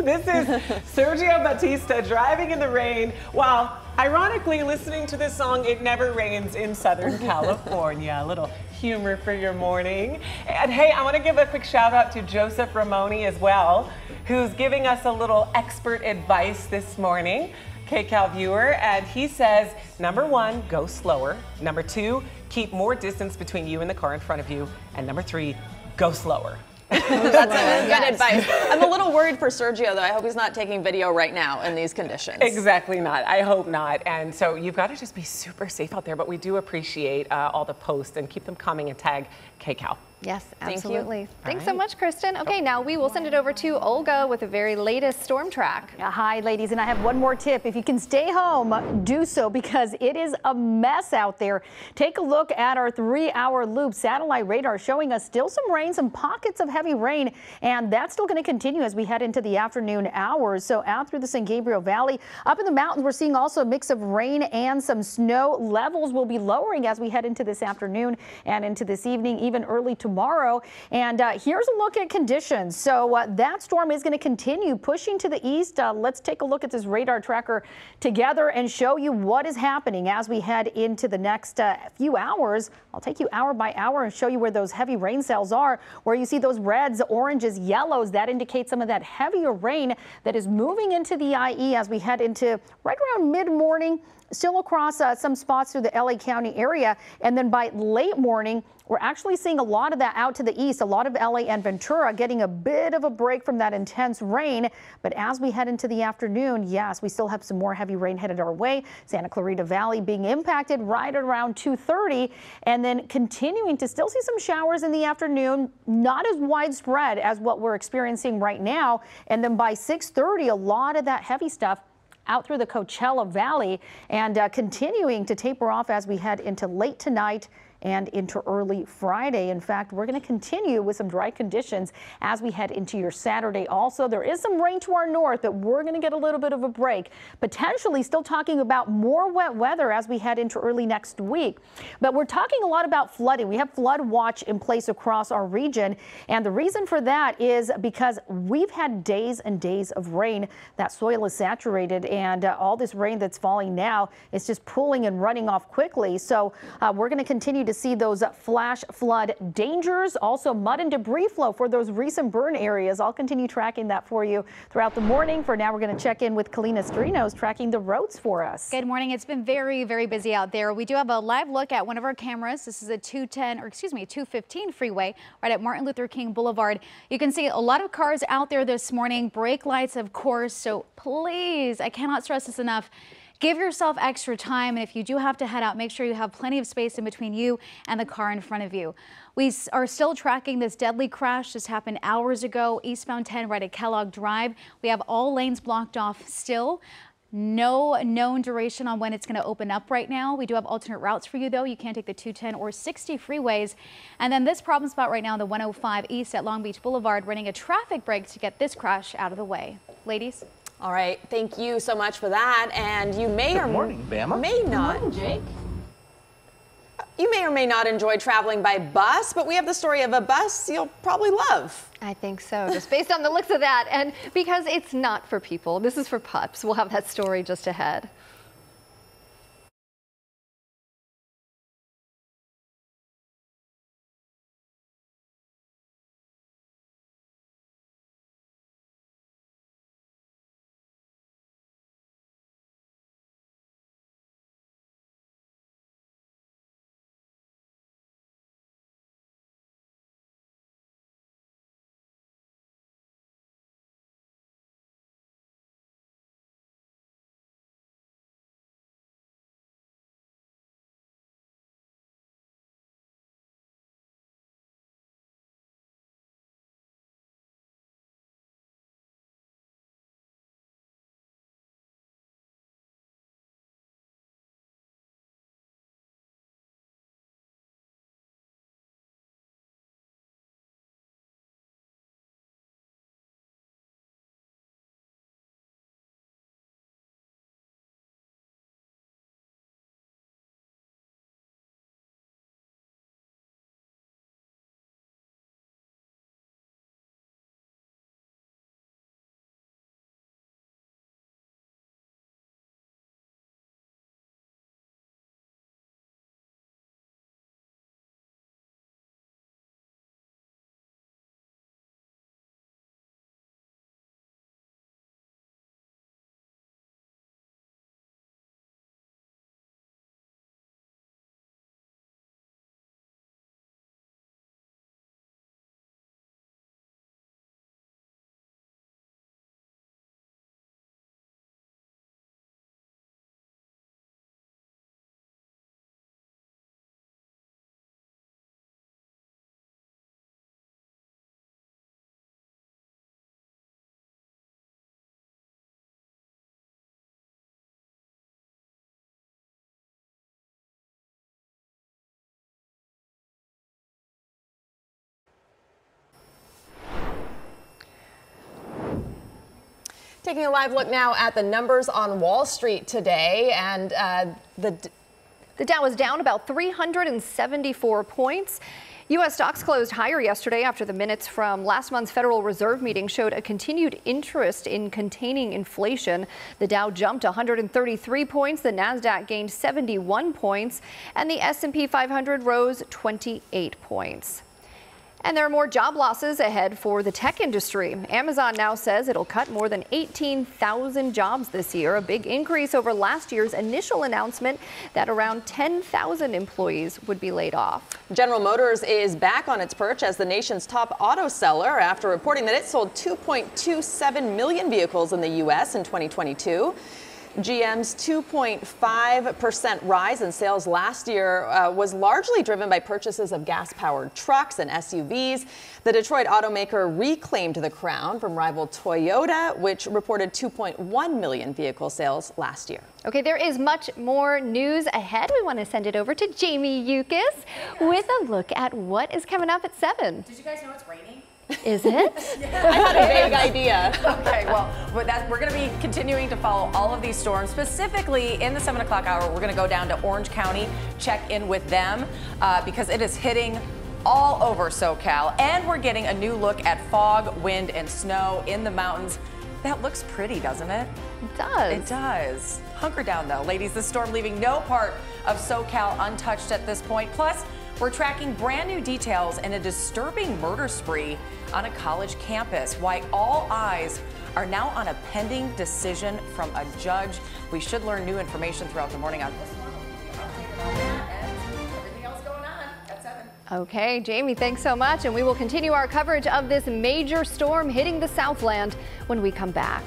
This is Sergio Batista driving in the rain while ironically listening to the song It Never Rains in Southern California. A little humor for your morning. And hey, I want to give a quick shout out to Joseph Ramoni as well, who's giving us a little expert advice this morning. KCAL viewer, and he says number one, go slower. Number two, keep more distance between you and the car in front of you. And number three, go slower. That's good yes. advice. I'm a little worried for Sergio, though. I hope he's not taking video right now in these conditions. Exactly not. I hope not. And so you've got to just be super safe out there. But we do appreciate uh, all the posts and keep them coming and tag KCAL. Yes, absolutely. Thank Thanks right. so much, Kristen. Okay, now we will send it over to Olga with the very latest storm track. Hi, ladies, and I have one more tip. If you can stay home, do so because it is a mess out there. Take a look at our three-hour loop satellite radar showing us still some rain, some pockets of heavy rain, and that's still going to continue as we head into the afternoon hours. So out through the San Gabriel Valley, up in the mountains, we're seeing also a mix of rain and some snow. Levels will be lowering as we head into this afternoon and into this evening, even early tomorrow tomorrow. And uh, here's a look at conditions. So uh, that storm is going to continue pushing to the east. Uh, let's take a look at this radar tracker together and show you what is happening as we head into the next uh, few hours. I'll take you hour by hour and show you where those heavy rain cells are, where you see those reds, oranges, yellows. That indicates some of that heavier rain that is moving into the IE as we head into right around mid morning still across uh, some spots through the LA County area. And then by late morning, we're actually seeing a lot of that out to the east, a lot of LA and Ventura getting a bit of a break from that intense rain. But as we head into the afternoon, yes, we still have some more heavy rain headed our way. Santa Clarita Valley being impacted right around 2:30 and then continuing to still see some showers in the afternoon, not as widespread as what we're experiencing right now. And then by 6:30, a lot of that heavy stuff out through the Coachella Valley and uh, continuing to taper off as we head into late tonight and into early Friday. In fact, we're going to continue with some dry conditions as we head into your Saturday. Also, there is some rain to our north, but we're going to get a little bit of a break. Potentially still talking about more wet weather as we head into early next week. But we're talking a lot about flooding. We have flood watch in place across our region. And the reason for that is because we've had days and days of rain. That soil is saturated and uh, all this rain that's falling now is just pulling and running off quickly. So uh, we're going to continue to see those flash flood dangers, also mud and debris flow for those recent burn areas. I'll continue tracking that for you throughout the morning. For now, we're going to check in with Kalina Strinos tracking the roads for us. Good morning. It's been very, very busy out there. We do have a live look at one of our cameras. This is a 210 or excuse me, 215 freeway right at Martin Luther King Boulevard. You can see a lot of cars out there this morning. Brake lights, of course. So please, I cannot stress this enough. Give yourself extra time, and if you do have to head out, make sure you have plenty of space in between you and the car in front of you. We are still tracking this deadly crash. This happened hours ago, eastbound 10 right at Kellogg Drive. We have all lanes blocked off still. No known duration on when it's going to open up right now. We do have alternate routes for you, though. You can take the 210 or 60 freeways. And then this problem spot right now, the 105 east at Long Beach Boulevard, running a traffic break to get this crash out of the way. Ladies? All right, thank you so much for that. And you may Good or morning, Bama. may not. Jake. Uh, you may or may not enjoy traveling by bus, but we have the story of a bus you'll probably love. I think so, just based on the looks of that. And because it's not for people, this is for pups. We'll have that story just ahead. Taking a live look now at the numbers on Wall Street today, and uh, the the Dow was down about 374 points. U.S. stocks closed higher yesterday after the minutes from last month's Federal Reserve meeting showed a continued interest in containing inflation. The Dow jumped 133 points, the Nasdaq gained 71 points, and the S&P 500 rose 28 points. And there are more job losses ahead for the tech industry. Amazon now says it'll cut more than 18,000 jobs this year, a big increase over last year's initial announcement that around 10,000 employees would be laid off. General Motors is back on its perch as the nation's top auto seller after reporting that it sold 2.27 million vehicles in the U.S. in 2022. GM's 2.5% rise in sales last year uh, was largely driven by purchases of gas powered trucks and SUVs. The Detroit automaker reclaimed the crown from rival Toyota, which reported 2.1 million vehicle sales last year. Okay, there is much more news ahead. We want to send it over to Jamie Yuccas with a look at what is coming up at 7. Did you guys know it's raining? Is it? I had a vague idea. okay, well, that, we're going to be continuing to follow all of these storms. Specifically, in the 7 o'clock hour, we're going to go down to Orange County, check in with them, uh, because it is hitting all over SoCal. And we're getting a new look at fog, wind, and snow in the mountains. That looks pretty, doesn't it? It does. It does. Hunker down, though. Ladies, the storm leaving no part of SoCal untouched at this point. Plus, we're tracking brand new details in a disturbing murder spree on a college campus. Why all eyes are now on a pending decision from a judge. We should learn new information throughout the morning on this. Okay, Jamie, thanks so much. And we will continue our coverage of this major storm hitting the Southland when we come back.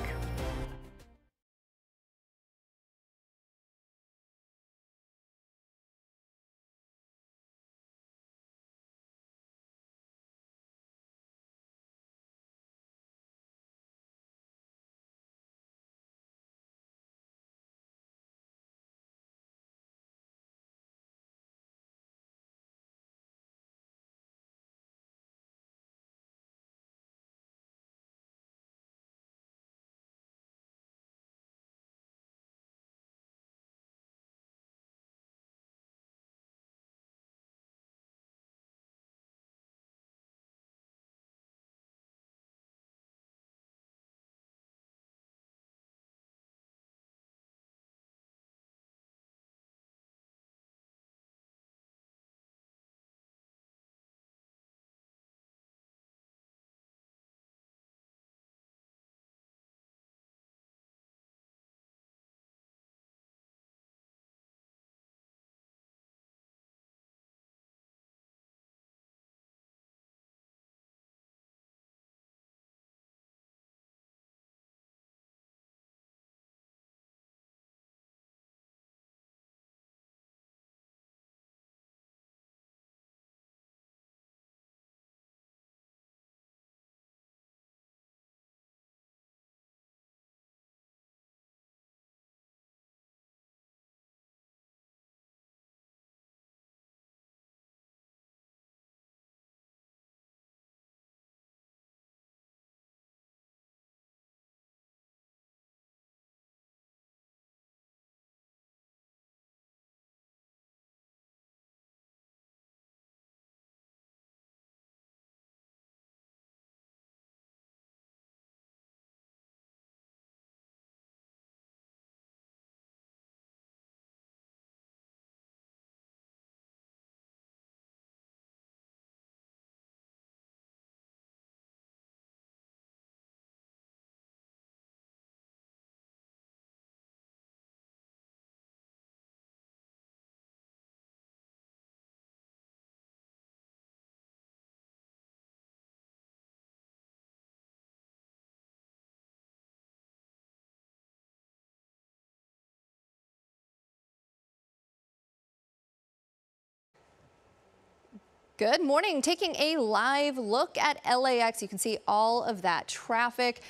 Good morning. Taking a live look at LAX, you can see all of that traffic.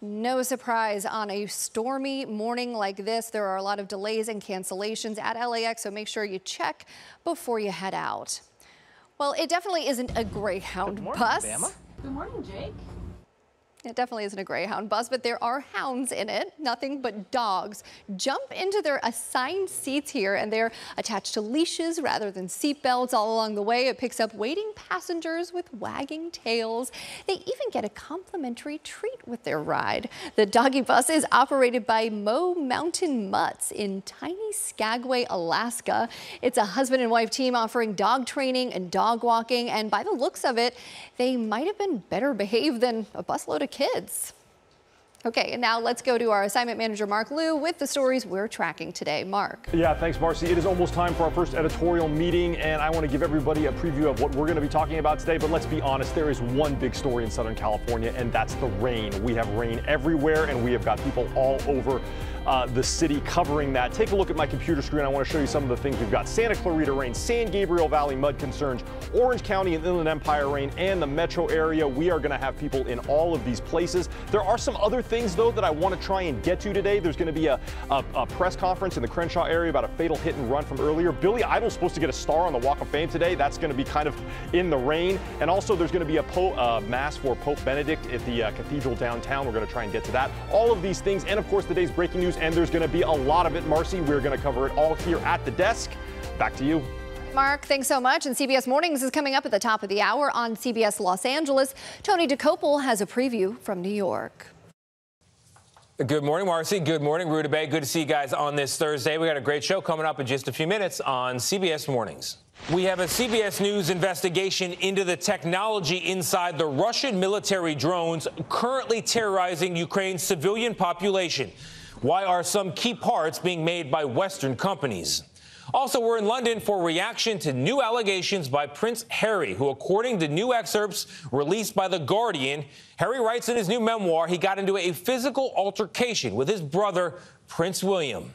No surprise on a stormy morning like this. There are a lot of delays and cancellations at LAX, so make sure you check before you head out. Well, it definitely isn't a Greyhound Good morning, bus. Bama. Good morning, Jake. It definitely isn't a Greyhound bus, but there are hounds in it, nothing but dogs. Jump into their assigned seats here, and they're attached to leashes rather than seat belts all along the way. It picks up waiting passengers with wagging tails. They even get a complimentary treat with their ride. The doggy bus is operated by Mo Mountain Mutts in tiny Skagway, Alaska. It's a husband and wife team offering dog training and dog walking, and by the looks of it, they might have been better behaved than a busload of kids. Okay, and now let's go to our assignment manager, Mark Liu, with the stories we're tracking today. Mark. Yeah, thanks, Marcy. It is almost time for our first editorial meeting, and I want to give everybody a preview of what we're going to be talking about today. But let's be honest, there is one big story in Southern California, and that's the rain. We have rain everywhere, and we have got people all over uh, the city covering that. Take a look at my computer screen. I want to show you some of the things we've got. Santa Clarita rain, San Gabriel Valley mud concerns, Orange County and Inland Empire rain, and the metro area. We are going to have people in all of these places. There are some other things, though, that I want to try and get to today. There's going to be a, a, a press conference in the Crenshaw area about a fatal hit and run from earlier. Billy Idol's supposed to get a star on the Walk of Fame today. That's going to be kind of in the rain. And also, there's going to be a uh, mass for Pope Benedict at the uh, cathedral downtown. We're going to try and get to that. All of these things, and of course, today's breaking news, and there's going to be a lot of it, Marcy. We're going to cover it all here at the desk. Back to you. Mark, thanks so much. And CBS Mornings is coming up at the top of the hour on CBS Los Angeles. Tony Dokoupil has a preview from New York. Good morning, Marcy. Good morning, Rudabeh. Good to see you guys on this Thursday. We got a great show coming up in just a few minutes on CBS Mornings. We have a CBS News investigation into the technology inside the Russian military drones currently terrorizing Ukraine's civilian population. Why are some key parts being made by Western companies? Also, we're in London for reaction to new allegations by Prince Harry, who, according to new excerpts released by The Guardian, Harry writes in his new memoir he got into a physical altercation with his brother, Prince William.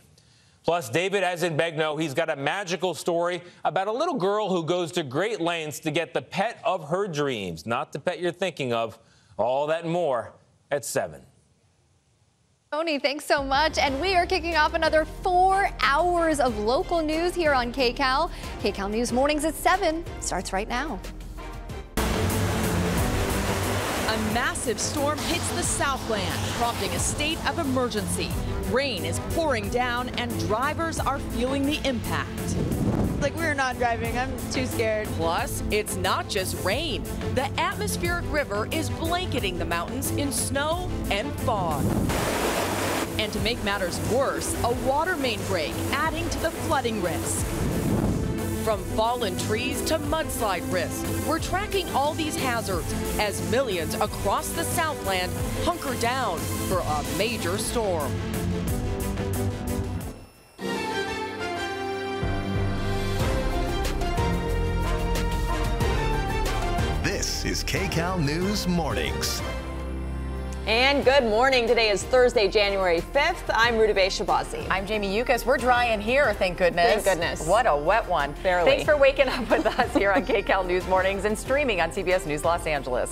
Plus, David Azenbegno, he's got a magical story about a little girl who goes to great lengths to get the pet of her dreams, not the pet you're thinking of. All that and more at 7. Tony, thanks so much. And we are kicking off another four hours of local news here on KCAL. KCAL News Mornings at 7 starts right now. A massive storm hits the Southland, prompting a state of emergency. Rain is pouring down and drivers are feeling the impact. Like, we're not driving. I'm too scared. Plus, it's not just rain. The atmospheric river is blanketing the mountains in snow and fog. And to make matters worse, a water main break, adding to the flooding risk. From fallen trees to mudslide risk, we're tracking all these hazards as millions across the Southland hunker down for a major storm. Is KCAL News Mornings. And good morning. Today is Thursday, January 5th. I'm Rudabeh Shahbazi. I'm Jamie Yuccas. We're dry in here, thank goodness. Thank goodness. What a wet one. Barely. Thanks for waking up with us here on KCAL News Mornings and streaming on CBS News Los Angeles.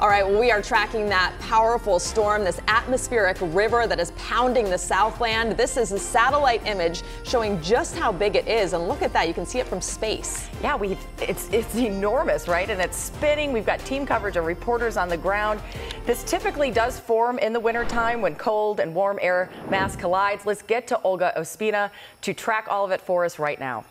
All right, well, we are tracking that powerful storm, this atmospheric river that is pounding the Southland. This is a satellite image showing just how big it is. And look at that, you can see it from space. Yeah, we it's it's enormous, right? And it's spinning. We've got team coverage of reporters on the ground. This typically does form in the wintertime when cold and warm air mass collides. Let's get to Olga Ospina to track all of it for us right now.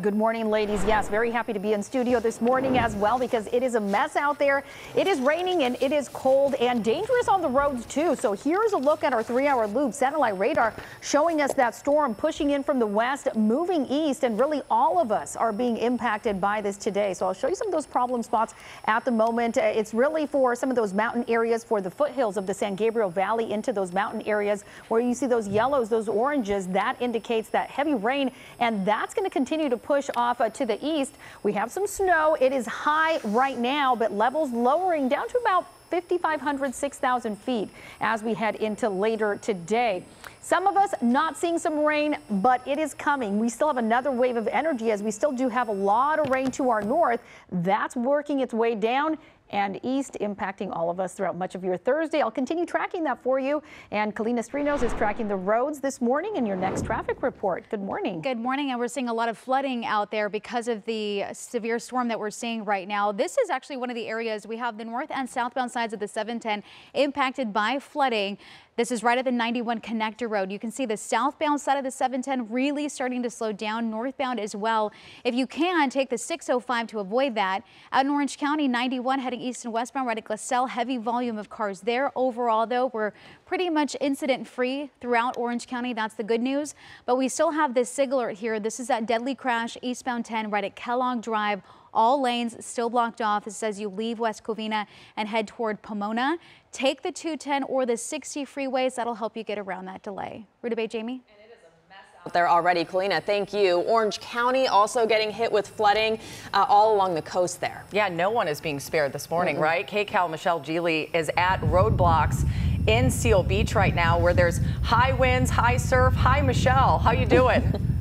Good morning, ladies. Yes, very happy to be in studio this morning as well because it is a mess out there. It is raining and it is cold and dangerous on the roads too. So here's a look at our three-hour loop satellite radar showing us that storm pushing in from the west, moving east, and really all of us are being impacted by this today. So I'll show you some of those problem spots at the moment. Uh, It's really for some of those mountain areas for the foothills of the San Gabriel Valley into those mountain areas where you see those yellows, those oranges. That indicates that heavy rain, and that's going to continue to push off uh, to the east. We have some snow. It is high right now, but levels lowering down to about 5,500, 6,000 feet as we head into later today. Some of us not seeing some rain, but it is coming. We still have another wave of energy as we still do have a lot of rain to our north. That's working its way down and east, impacting all of us throughout much of your Thursday. I'll continue tracking that for you. And Kalina Strinos is tracking the roads this morning in your next traffic report. Good morning. Good morning. And we're seeing a lot of flooding out there because of the severe storm that we're seeing right now. This is actually one of the areas we have the north and southbound sides of the 710 impacted by flooding. This is right at the 91 connector road. You can see the southbound side of the 710 really starting to slow down, northbound as well. If you can, take the 605 to avoid that. Out in Orange County, 91 heading east and westbound right at Glassell, heavy volume of cars there. Overall, though, we're pretty much incident free throughout Orange County. That's the good news. But we still have this SIG alert here. This is that deadly crash eastbound 10 right at Kellogg Drive. All lanes still blocked off. It says you leave West Covina and head toward Pomona. Take the 210 or the 60 freeways. That'll help you get around that delay. Rudabeh, Jamie? And it is a mess out there already. Kalina, thank you. Orange County also getting hit with flooding uh, all along the coast there. Yeah, no one is being spared this morning, mm -hmm. right? KCAL Michelle Geely is at roadblocks in Seal Beach right now where there's high winds, high surf. Hi, Michelle. How you doing?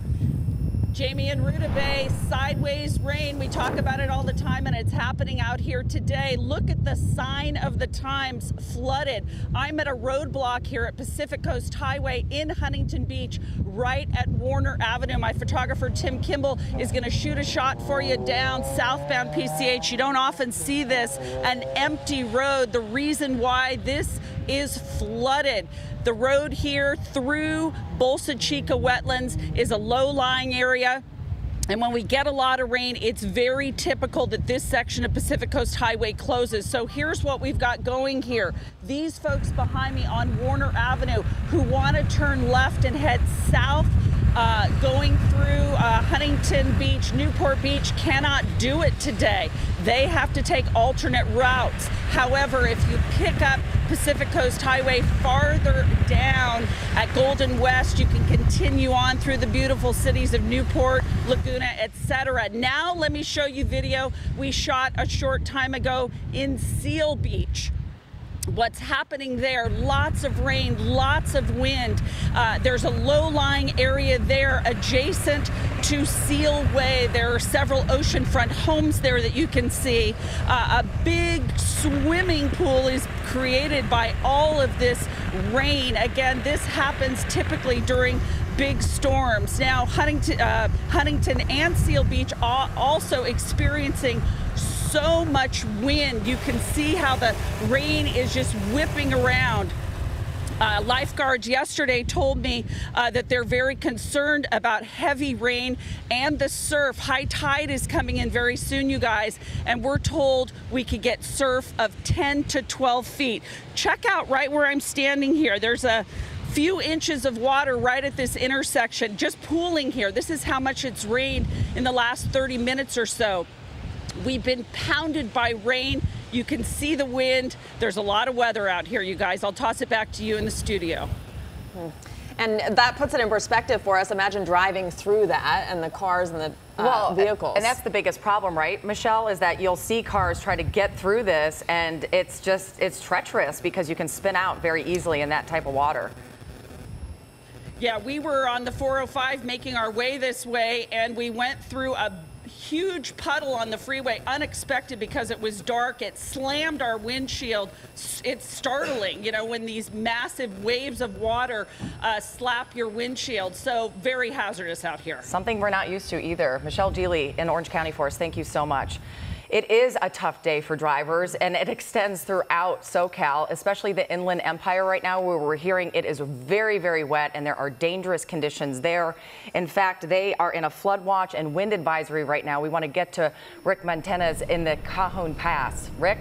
Jamie and Rudabeh, sideways rain. We talk about it all the time, and it's happening out here today. Look at the sign of the times flooded. I'm at a roadblock here at Pacific Coast Highway in Huntington Beach, right at Warner Avenue. My photographer, Tim Kimball, is going to shoot a shot for you down southbound PCH. You don't often see this, an empty road. The reason why this is flooded. The road here through Bolsa Chica wetlands is a low-lying area. And when we get a lot of rain, it's very typical that this section of Pacific Coast Highway closes. So here's what we've got going here. These folks behind me on Warner Avenue who want to turn left and head south uh, going through uh, Huntington Beach, Newport Beach cannot do it today. They have to take alternate routes. However, if you pick up Pacific Coast Highway farther down at Golden West, you can continue on through the beautiful cities of Newport, Laguna, etc. Now let me show you video we shot a short time ago in Seal Beach what's happening there. Lots of rain, lots of wind. Uh, there's a low-lying area there adjacent to Seal Way. There are several oceanfront homes there that you can see. Uh, a big swimming pool is created by all of this rain. Again, this happens typically during big storms. Now, Huntington, uh, Huntington and Seal Beach are also experiencing so much wind. You can see how the rain is just whipping around. Uh, lifeguards yesterday told me uh, that they're very concerned about heavy rain and the surf. High tide is coming in very soon, you guys, and we're told we could get surf of 10 to 12 feet. Check out right where I'm standing here. There's a few inches of water right at this intersection, just pooling here. This is how much it's rained in the last 30 minutes or so. We've been pounded by rain. You can see the wind. There's a lot of weather out here, you guys. I'll toss it back to you in the studio. And that puts it in perspective for us. Imagine driving through that and the cars and the uh, well, vehicles. And that's the biggest problem, right, Michelle, is that you'll see cars try to get through this and it's just, it's treacherous because you can spin out very easily in that type of water. Yeah, we were on the 405 making our way this way and we went through a huge puddle on the freeway, unexpected because it was dark. It slammed our windshield. It's startling, you know, when these massive waves of water uh, slap your windshield. So very hazardous out here. Something we're not used to either. Michelle Geely in Orange County for us. Thank you so much. It is a tough day for drivers, and it extends throughout SoCal, especially the Inland Empire right now, where we're hearing it is very, very wet and there are dangerous conditions there. In fact, they are in a flood watch and wind advisory right now. We want to get to Rick Montanez in the Cajon Pass. Rick?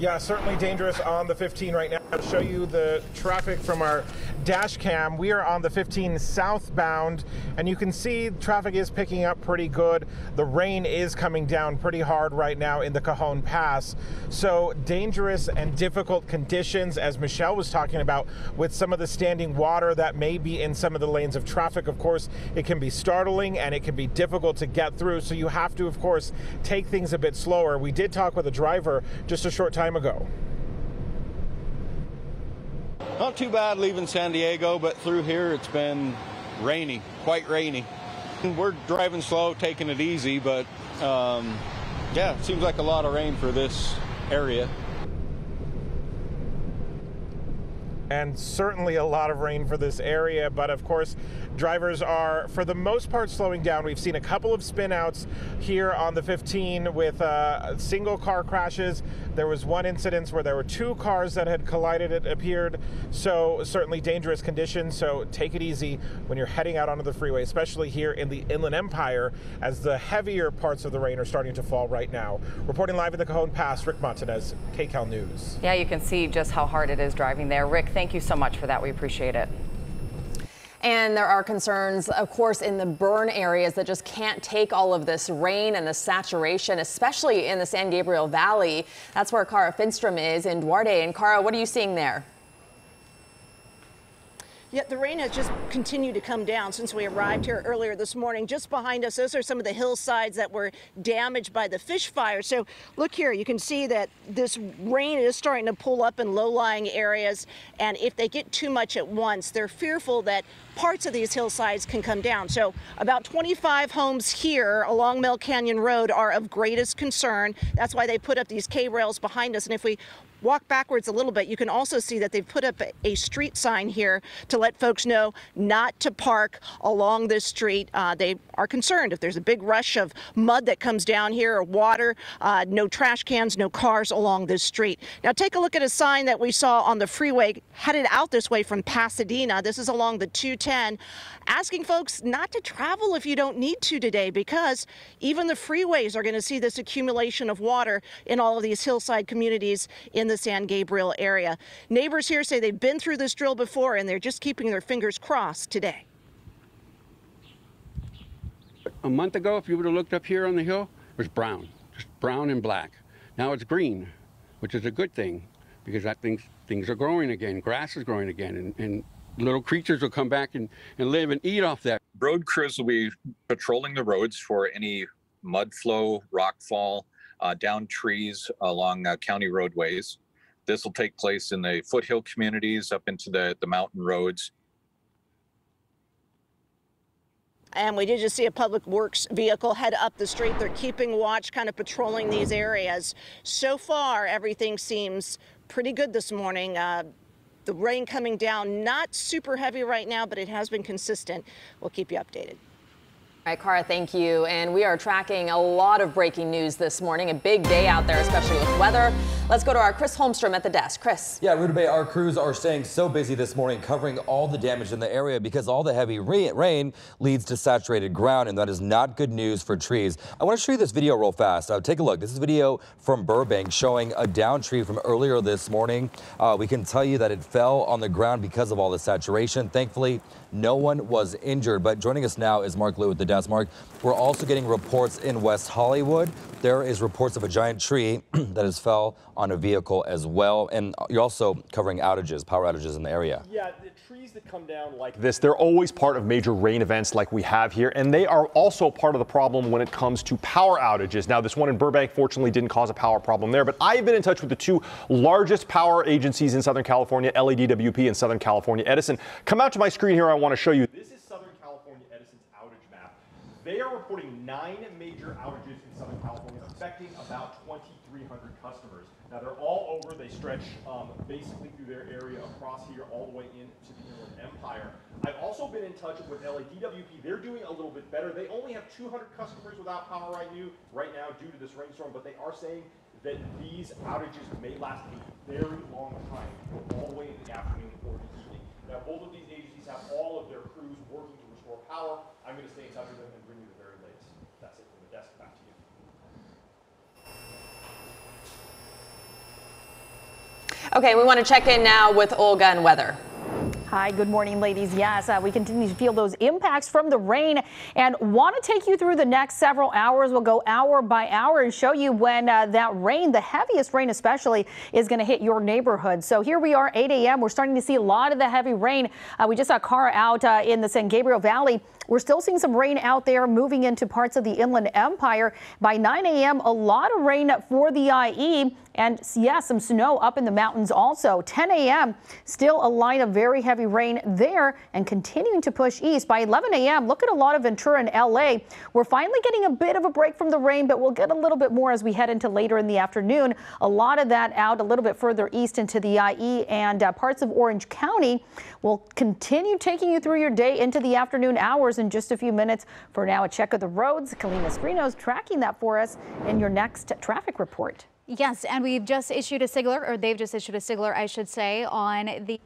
Yeah, certainly dangerous on the 15 right now. I'll show you the traffic from our dash cam. We are on the 15 southbound, and you can see traffic is picking up pretty good. The rain is coming down pretty hard right now in the Cajon Pass. So dangerous and difficult conditions, as Michelle was talking about, with some of the standing water that may be in some of the lanes of traffic. Of course, it can be startling and it can be difficult to get through. So you have to, of course, take things a bit slower. We did talk with a driver just a short time ago. Not too bad leaving San Diego, but through here it's been rainy, quite rainy. We're driving slow, taking it easy, but um, yeah, it seems like a lot of rain for this area. and certainly a lot of rain for this area. But of course, drivers are, for the most part, slowing down. We've seen a couple of spinouts here on the 15 with uh, single car crashes. There was one incident where there were two cars that had collided, it appeared. So, certainly dangerous conditions. So, take it easy when you're heading out onto the freeway, especially here in the Inland Empire, as the heavier parts of the rain are starting to fall right now. Reporting live in the Cajon Pass, Rick Montanez, KCAL News. Yeah, you can see just how hard it is driving there. Rick, thank you so much for that. We appreciate it. And there are concerns, of course, in the burn areas that just can't take all of this rain and the saturation, especially in the San Gabriel Valley. That's where Kara Finnstrom is in Duarte. And Kara, what are you seeing there? Yet the rain has just continued to come down since we arrived here earlier this morning. Just behind us, those are some of the hillsides that were damaged by the fish fire. So look here, you can see that this rain is starting to pull up in low-lying areas. And if they get too much at once, they're fearful that parts of these hillsides can come down. So about 25 homes here along Melcanyon Road are of greatest concern. That's why they put up these K-rails behind us. And if we walk backwards a little bit, you can also see that they've put up a, street sign here to let folks know not to park along this street. Uh, they are concerned if there's a big rush of mud that comes down here or water, uh, no trash cans, no cars along this street. Now take a look at a sign that we saw on the freeway headed out this way from Pasadena. This is along the 210, asking folks not to travel if you don't need to today because even the freeways are going to see this accumulation of water in all of these hillside communities in the San Gabriel area. Neighbors here say they've been through this drill before and they're just keeping their fingers crossed today. A month ago, if you would have looked up here on the hill, it was brown, just brown and black. Now it's green, which is a good thing because that things things are growing again. Grass is growing again, and, and little creatures will come back and, and live and eat off that. Road crews will be patrolling the roads for any mud flow, rock fall, uh, down trees along uh, county roadways. This will take place in the foothill communities up into the, the mountain roads. And we did just see a public works vehicle head up the street. They're keeping watch, kind of patrolling these areas. So far, everything seems pretty good this morning. Uh, the rain coming down, not super heavy right now, but it has been consistent. We'll keep you updated. All right, Kara, thank you. And we are tracking a lot of breaking news this morning. A big day out there, especially with weather. Let's go to our Chris Holmstrom at the desk. Chris. Yeah, Rudabeh, our crews are staying so busy this morning covering all the damage in the area because all the heavy rain leads to saturated ground, and that is not good news for trees. I want to show you this video real fast. Uh, take a look. This is a video from Burbank showing a down tree from earlier this morning. Uh, we can tell you that it fell on the ground because of all the saturation. Thankfully, no one was injured. But joining us now is Mark Liu with the desk. Mark, we're also getting reports in West Hollywood. There is reports of a giant tree that has fell on a vehicle as well. And you're also covering outages, power outages in the area. Yeah, the trees that come down like this, they're always part of major rain events like we have here. And they are also part of the problem when it comes to power outages. Now, this one in Burbank fortunately didn't cause a power problem there, but I've been in touch with the two largest power agencies in Southern California, LADWP and Southern California Edison. Come out to my screen here. I want to show you. This is Southern California Edison's outage map. They are reporting nine major outages in Southern California affecting about 2,300 customers. Now they're all over. They stretch um, basically through their area across here all the way into the Inland Empire. I've also been in touch with LADWP. They're doing a little bit better. They only have 200 customers without power right now, right now due to this rainstorm, but they are saying that these outages may last a very long time, all the way in the afternoon or the evening. Now both of these agencies have all of their crews working to restore power. I'm going to stay in touch with them and bring you the very latest. That's it from the desk. Back to you. Okay, we want to check in now with Olga and weather. Hi, good morning, ladies. Yes, uh, we continue to feel those impacts from the rain and want to take you through the next several hours. We'll go hour by hour and show you when uh, that rain, the heaviest rain especially, is going to hit your neighborhood. So here we are, 8 a.m. We're starting to see a lot of the heavy rain. Uh, we just saw a car out uh, in the San Gabriel Valley. We're still seeing some rain out there moving into parts of the Inland Empire. By 9 a.m., a lot of rain for the IE. And yeah, some snow up in the mountains also. 10 a.m., still a line of very heavy rain there and continuing to push east. By 11 a.m., look at a lot of Ventura and LA. We're finally getting a bit of a break from the rain, but we'll get a little bit more as we head into later in the afternoon. A lot of that out a little bit further east into the IE and uh, parts of Orange County. We'll continue taking you through your day into the afternoon hours in just a few minutes. For now, a check of the roads. Kalina Scrino's tracking that for us in your next traffic report. Yes, and we've just issued a SIG alert, or they've just issued a SIG alert, I should say, on the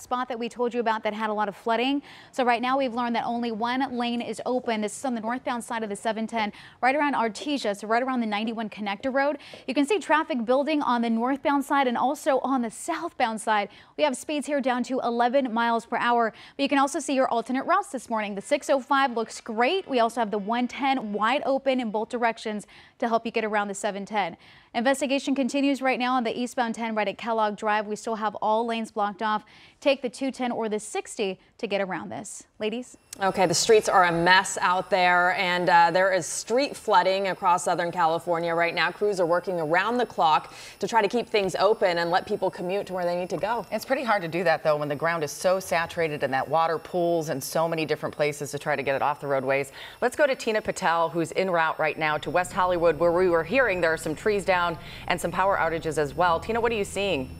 spot that we told you about that had a lot of flooding. So right now we've learned that only one lane is open. This is on the northbound side of the 710, right around Artesia, so right around the 91 connector road. You can see traffic building on the northbound side and also on the southbound side. We have speeds here down to 11 miles per hour, but you can also see your alternate routes this morning. The 605 looks great. We also have the 110 wide open in both directions to help you get around the 710. Investigation continues right now on the eastbound 10 right at Kellogg Drive. We still have all lanes blocked off. Take the 210 or the 60 to get around this. Ladies? Okay, the streets are a mess out there, and uh, there is street flooding across Southern California right now. Crews are working around the clock to try to keep things open and let people commute to where they need to go. It's pretty hard to do that, though, when the ground is so saturated and that water pools in so many different places to try to get it off the roadways. Let's go to Tina Patel, who's en route right now to West Hollywood, where we were hearing there are some trees down and some power outages as well. Tina, what are you seeing?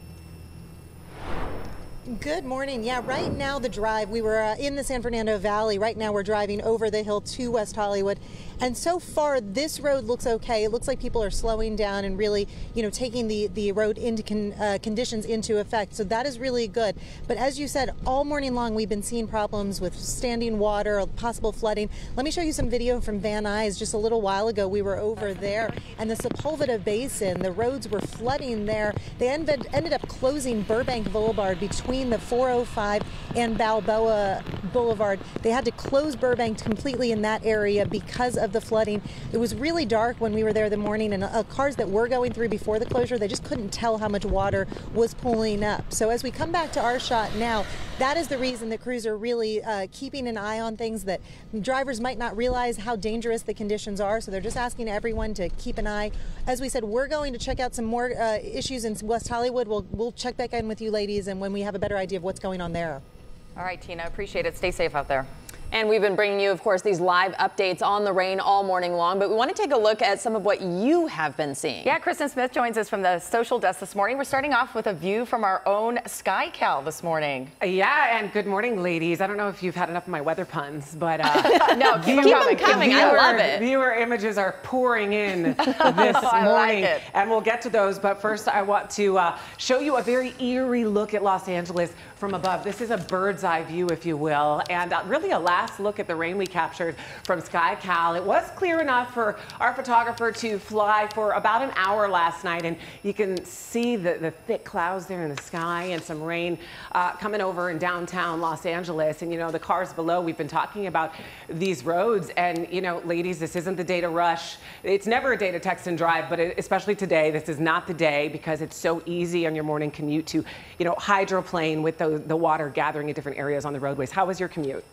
Good morning. Yeah, right now the drive, we were uh, in the San Fernando Valley. Right now we're driving over the hill to West Hollywood. And so far, this road looks okay. It looks like people are slowing down and really, you know, taking the, the road into con, uh, conditions into effect. So that is really good. But as you said, all morning long, we've been seeing problems with standing water, possible flooding. Let me show you some video from Van Nuys. Just a little while ago, we were over there and the Sepulveda Basin, the roads were flooding there. They ended, ended up closing Burbank Boulevard between the 405 and Balboa Boulevard. They had to close Burbank completely in that area because of the flooding. It was really dark when we were there the morning, and uh, cars that were going through before the closure, they just couldn't tell how much water was pulling up. So as we come back to our shot now, that is the reason that crews are really uh, keeping an eye on things that drivers might not realize how dangerous the conditions are. So they're just asking everyone to keep an eye. As we said, we're going to check out some more uh, issues in West Hollywood. We'll, we'll check back in with you ladies, and when we have a better idea of what's going on there. All right, Tina, appreciate it. Stay safe out there. And we've been bringing you, of course, these live updates on the rain all morning long, but we want to take a look at some of what you have been seeing. Yeah, Kristen Smith joins us from the social desk this morning. We're starting off with a view from our own SkyCal this morning. Yeah, and good morning, ladies. I don't know if you've had enough of my weather puns, but uh, no, keep, keep them coming. Viewer, I love it. Viewer images are pouring in this oh, morning, like and we'll get to those. But first, I want to uh, show you a very eerie look at Los Angeles from above. This is a bird's eye view, if you will, and uh, really a last look at the rain we captured from SkyCal. It was clear enough for our photographer to fly for about an hour last night, and you can see the, the thick clouds there in the sky and some rain uh, coming over in downtown Los Angeles. And, you know, the cars below, we've been talking about these roads, and, you know, ladies, this isn't the day to rush. It's never a day to text and drive, but especially today, this is not the day because it's so easy on your morning commute to, you know, hydroplane with the, water gathering in different areas on the roadways. How was your commute?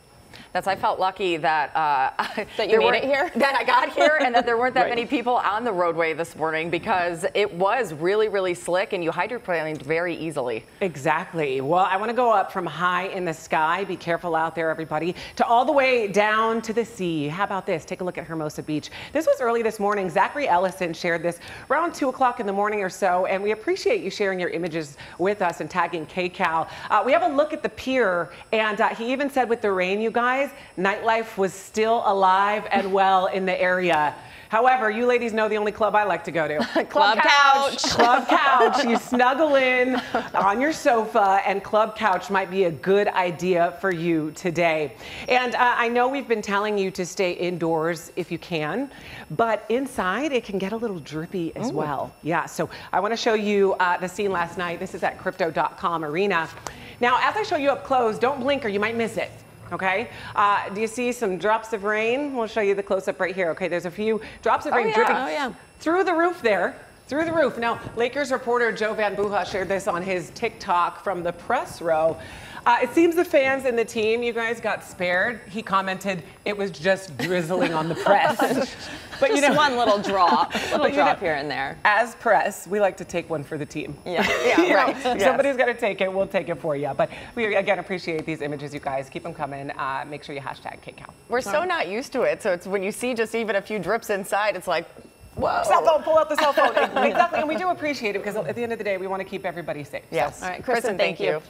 That's I felt lucky that uh, that you made it here, that I got here, and that there weren't that right. many people on the roadway this morning because it was really, really slick, and you hydroplaned very easily. Exactly. Well, I want to go up from high in the sky. Be careful out there, everybody, to all the way down to the sea. How about this? Take a look at Hermosa Beach. This was early this morning. Zachary Ellison shared this around two o'clock in the morning or so, and we appreciate you sharing your images with us and tagging KCAL. Uh, we have a look at the pier, and uh, he even said with the rain, you guys, nightlife was still alive and well in the area. However, you ladies know the only club I like to go to. Club couch. Club couch. You snuggle in on your sofa, and Club Couch might be a good idea for you today. And uh, I know we've been telling you to stay indoors if you can, but inside it can get a little drippy as Ooh. well. Yeah, so I want to show you uh, the scene last night. This is at crypto.com arena. Now, as I show you up close, don't blink or you might miss it. Okay, uh, do you see some drops of rain? We'll show you the close up right here. Okay, there's a few drops of Oh, rain yeah. dripping Oh, yeah. through the roof there. Through the roof. Now, Lakers reporter Jovan Buha shared this on his TikTok from the press row. Uh, it seems the fans and the team, you guys got spared. He commented it was just drizzling on the press. but you Just know, one little drop, little but you drop know, here and there. As press, we like to take one for the team. Yeah, You yeah, know, right. Yes. Somebody's got to take it. We'll take it for you. But we again appreciate these images, you guys. Keep them coming. Uh, make sure you hashtag KCal. We're so not used to it. So it's when you see just even a few drips inside, it's like, whoa. Cell phone, pull out the cell phone. exactly, and we do appreciate it because at the end of the day, we want to keep everybody safe. Yes. All right, Kristen, thank you.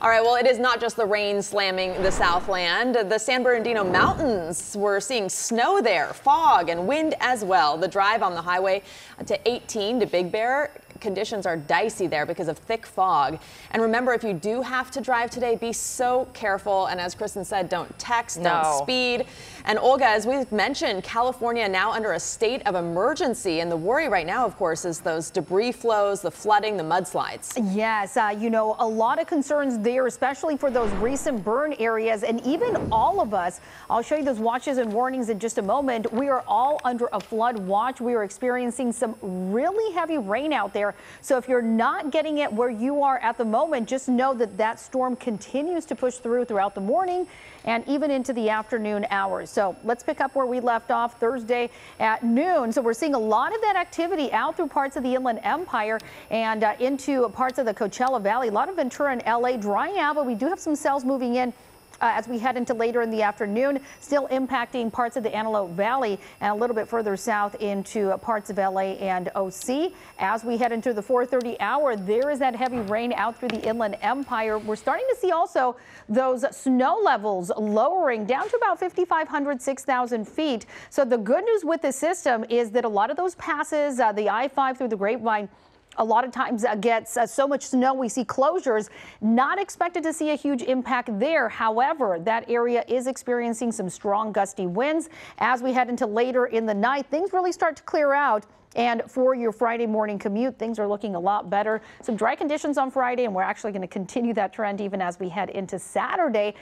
All right, well, it is not just the rain slamming the Southland. The San Bernardino Mountains, we're seeing snow there, fog, and wind as well. The drive on the highway to 18 to Big Bear, conditions are dicey there because of thick fog. And remember, if you do have to drive today, be so careful. And as Kristen said, don't text, No. don't speed. And Olga, as we've mentioned, California now under a state of emergency. And the worry right now, of course, is those debris flows, the flooding, the mudslides. Yes, uh, you know, a lot of concerns there, especially for those recent burn areas. And even all of us, I'll show you those watches and warnings in just a moment. We are all under a flood watch. We are experiencing some really heavy rain out there. So if you're not getting it where you are at the moment, just know that that storm continues to push through throughout the morning and even into the afternoon hours. So let's pick up where we left off Thursday at noon. So we're seeing a lot of that activity out through parts of the Inland Empire and uh, into parts of the Coachella Valley. A lot of Ventura and LA drying out, but we do have some cells moving in. Uh, as we head into later in the afternoon, still impacting parts of the Antelope Valley and a little bit further south into uh, parts of LA and OC. As we head into the 4:30 hour, there is that heavy rain out through the Inland Empire. We're starting to see also those snow levels lowering down to about 5,500, 6,000 feet. So the good news with this system is that a lot of those passes, uh, the I-5 through the Grapevine a lot of times uh, gets uh, so much snow we see closures not expected to see a huge impact there however that area is experiencing some strong gusty winds as we head into later in the night things really start to clear out and for your Friday morning commute, things are looking a lot better. Some dry conditions on Friday, and we're actually going to continue that trend even as we head into Saturday.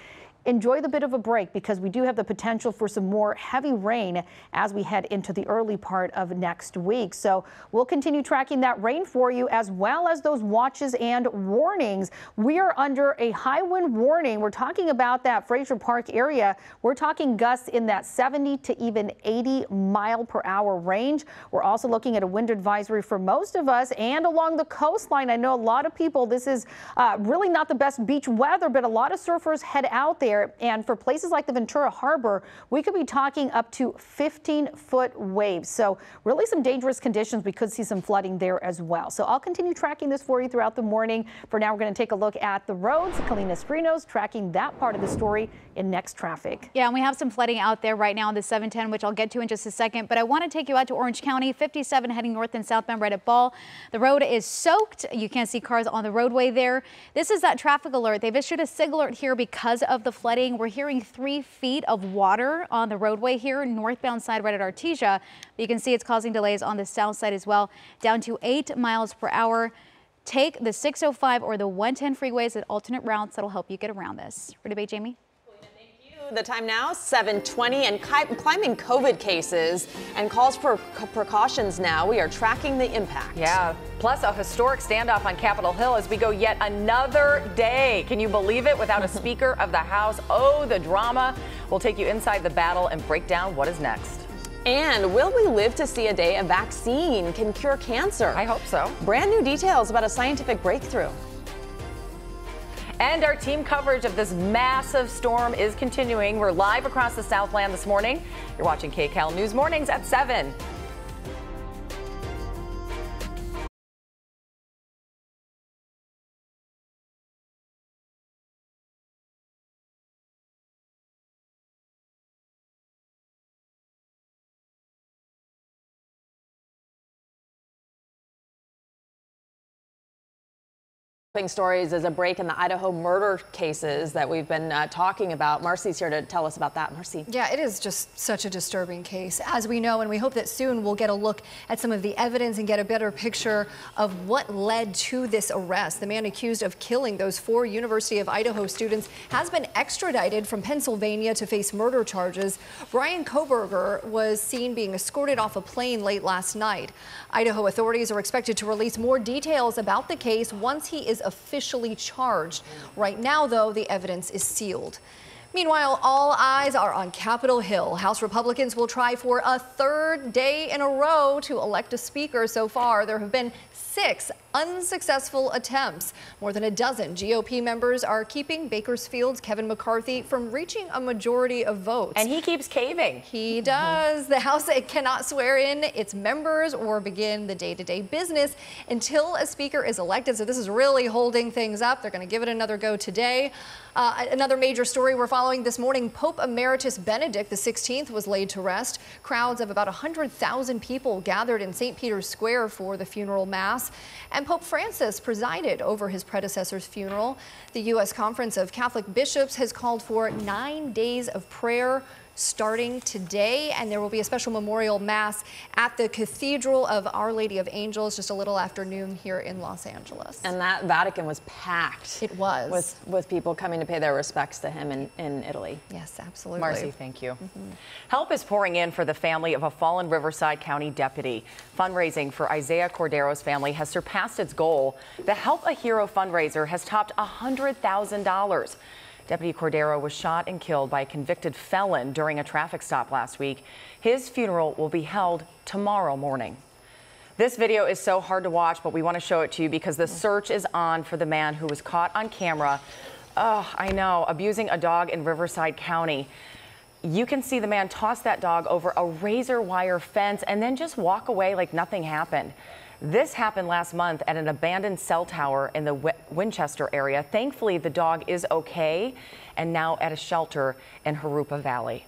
Enjoy the bit of a break because we do have the potential for some more heavy rain as we head into the early part of next week. So we'll continue tracking that rain for you as well as those watches and warnings. We are under a high wind warning. We're talking about that Frazier Park area. We're talking gusts in that 70 to even 80 mile per hour range. We're also looking at a wind advisory for most of us and along the coastline. I know a lot of people, this is uh, really not the best beach weather, but a lot of surfers head out there. And for places like the Ventura Harbor, we could be talking up to 15 foot waves. So really some dangerous conditions. We could see some flooding there as well. So I'll continue tracking this for you throughout the morning. For now, we're going to take a look at the roads. Kalina Sprinos tracking that part of the story in next traffic. Yeah, and we have some flooding out there right now on the 710, which I'll get to in just a second. But I want to take you out to Orange County, 57 heading north and southbound right at Ball. The road is soaked. You can't see cars on the roadway there. This is that traffic alert. They've issued a SIG alert here because of the flooding. We're hearing three feet of water on the roadway here, northbound side right at Artesia. But you can see it's causing delays on the south side as well, down to eight miles per hour. Take the 605 or the 110 freeways at alternate routes. That'll help you get around this. Ready, Bay Jamie? The time now, 720, and climbing COVID cases and calls for precautions now. We are tracking the impact. Yeah. Plus, a historic standoff on Capitol Hill as we go yet another day. Can you believe it? Without a Speaker of the House. Oh, the drama. We'll take you inside the battle and break down what is next. And will we live to see a day a vaccine can cure cancer? I hope so. Brand new details about a scientific breakthrough. And our team coverage of this massive storm is continuing. We're live across the Southland this morning. You're watching KCAL News Mornings at 7. Stories is a break in the Idaho murder cases that we've been uh, talking about. Marcy's here to tell us about that. Marcy. Yeah, it is just such a disturbing case, as we know, and we hope that soon we'll get a look at some of the evidence and get a better picture of what led to this arrest. The man accused of killing those four University of Idaho students has been extradited from Pennsylvania to face murder charges. Bryan Kohberger was seen being escorted off a plane late last night. Idaho authorities are expected to release more details about the case once he is officially charged. Right now, though, the evidence is sealed. Meanwhile, all eyes are on Capitol Hill. House Republicans will try for a third day in a row to elect a speaker. So far, there have been six unsuccessful attempts. More than a dozen GOP members are keeping Bakersfield's Kevin McCarthy from reaching a majority of votes. And he keeps caving. He does. The House cannot swear in its members or begin the day-to-day business until a speaker is elected. So this is really holding things up. They're going to give it another go today. Uh, another major story we're following this morning, Pope Emeritus Benedict XVI was laid to rest. Crowds of about 100,000 people gathered in St. Peter's Square for the funeral mass. And Pope Francis presided over his predecessor's funeral. The U.S. Conference of Catholic Bishops has called for nine days of prayer starting today, and there will be a special memorial mass at the Cathedral of Our Lady of Angels just a little after noon here in Los Angeles. And that Vatican was packed. It was. With, with people coming to pay their respects to him in, in Italy. Yes, absolutely. Marcy, thank you. Mm -hmm. Help is pouring in for the family of a fallen Riverside County deputy. Fundraising for Isaiah Cordero's family has surpassed its goal. The Help a Hero fundraiser has topped $100,000. Deputy Cordero was shot and killed by a convicted felon during a traffic stop last week. His funeral will be held tomorrow morning. This video is so hard to watch, but we want to show it to you because the search is on for the man who was caught on camera. Oh, I know, abusing a dog in Riverside County. You can see the man toss that dog over a razor wire fence and then just walk away like nothing happened. This happened last month at an abandoned cell tower in the Winchester area. Thankfully, the dog is okay and now at a shelter in Jurupa Valley.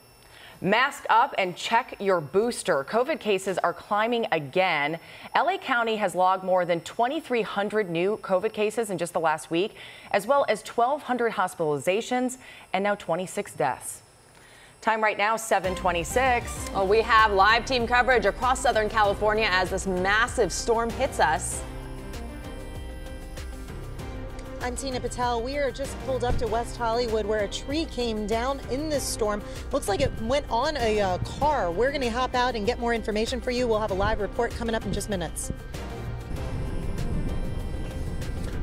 Mask up and check your booster. COVID cases are climbing again. LA County has logged more than 2,300 new COVID cases in just the last week, as well as 1,200 hospitalizations and now 26 deaths. Time right now, 726. Well, we have live team coverage across Southern California as this massive storm hits us. I'm Tina Patel. We are just pulled up to West Hollywood where a tree came down in this storm. Looks like it went on a uh, car. We're going to hop out and get more information for you. We'll have a live report coming up in just minutes.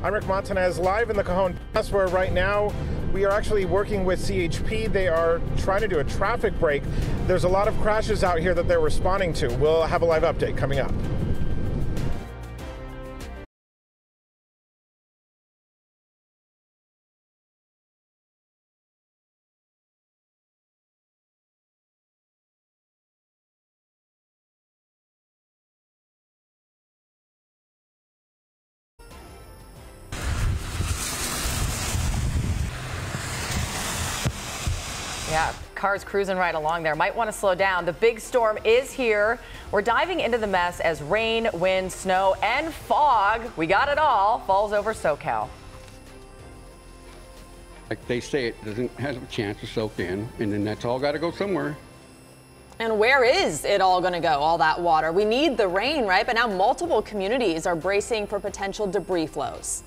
I'm Rick Montanez live in the Cajon Pass where right now we are actually working with CHP. They are trying to do a traffic break. There's a lot of crashes out here that they're responding to. We'll have a live update coming up. Yeah, cars cruising right along there. Might want to slow down. The big storm is here. We're diving into the mess as rain, wind, snow, and fog, we got it all, falls over SoCal. Like they say, it doesn't have a chance to soak in, and then that's all got to go somewhere. And where is it all going to go, all that water? We need the rain, right? But now multiple communities are bracing for potential debris flows.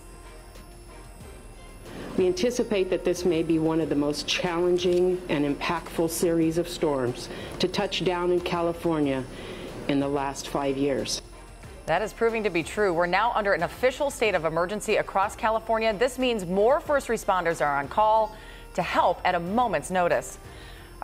We anticipate that this may be one of the most challenging and impactful series of storms to touch down in California in the last five years. That is proving to be true. We're now under an official state of emergency across California. This means more first responders are on call to help at a moment's notice.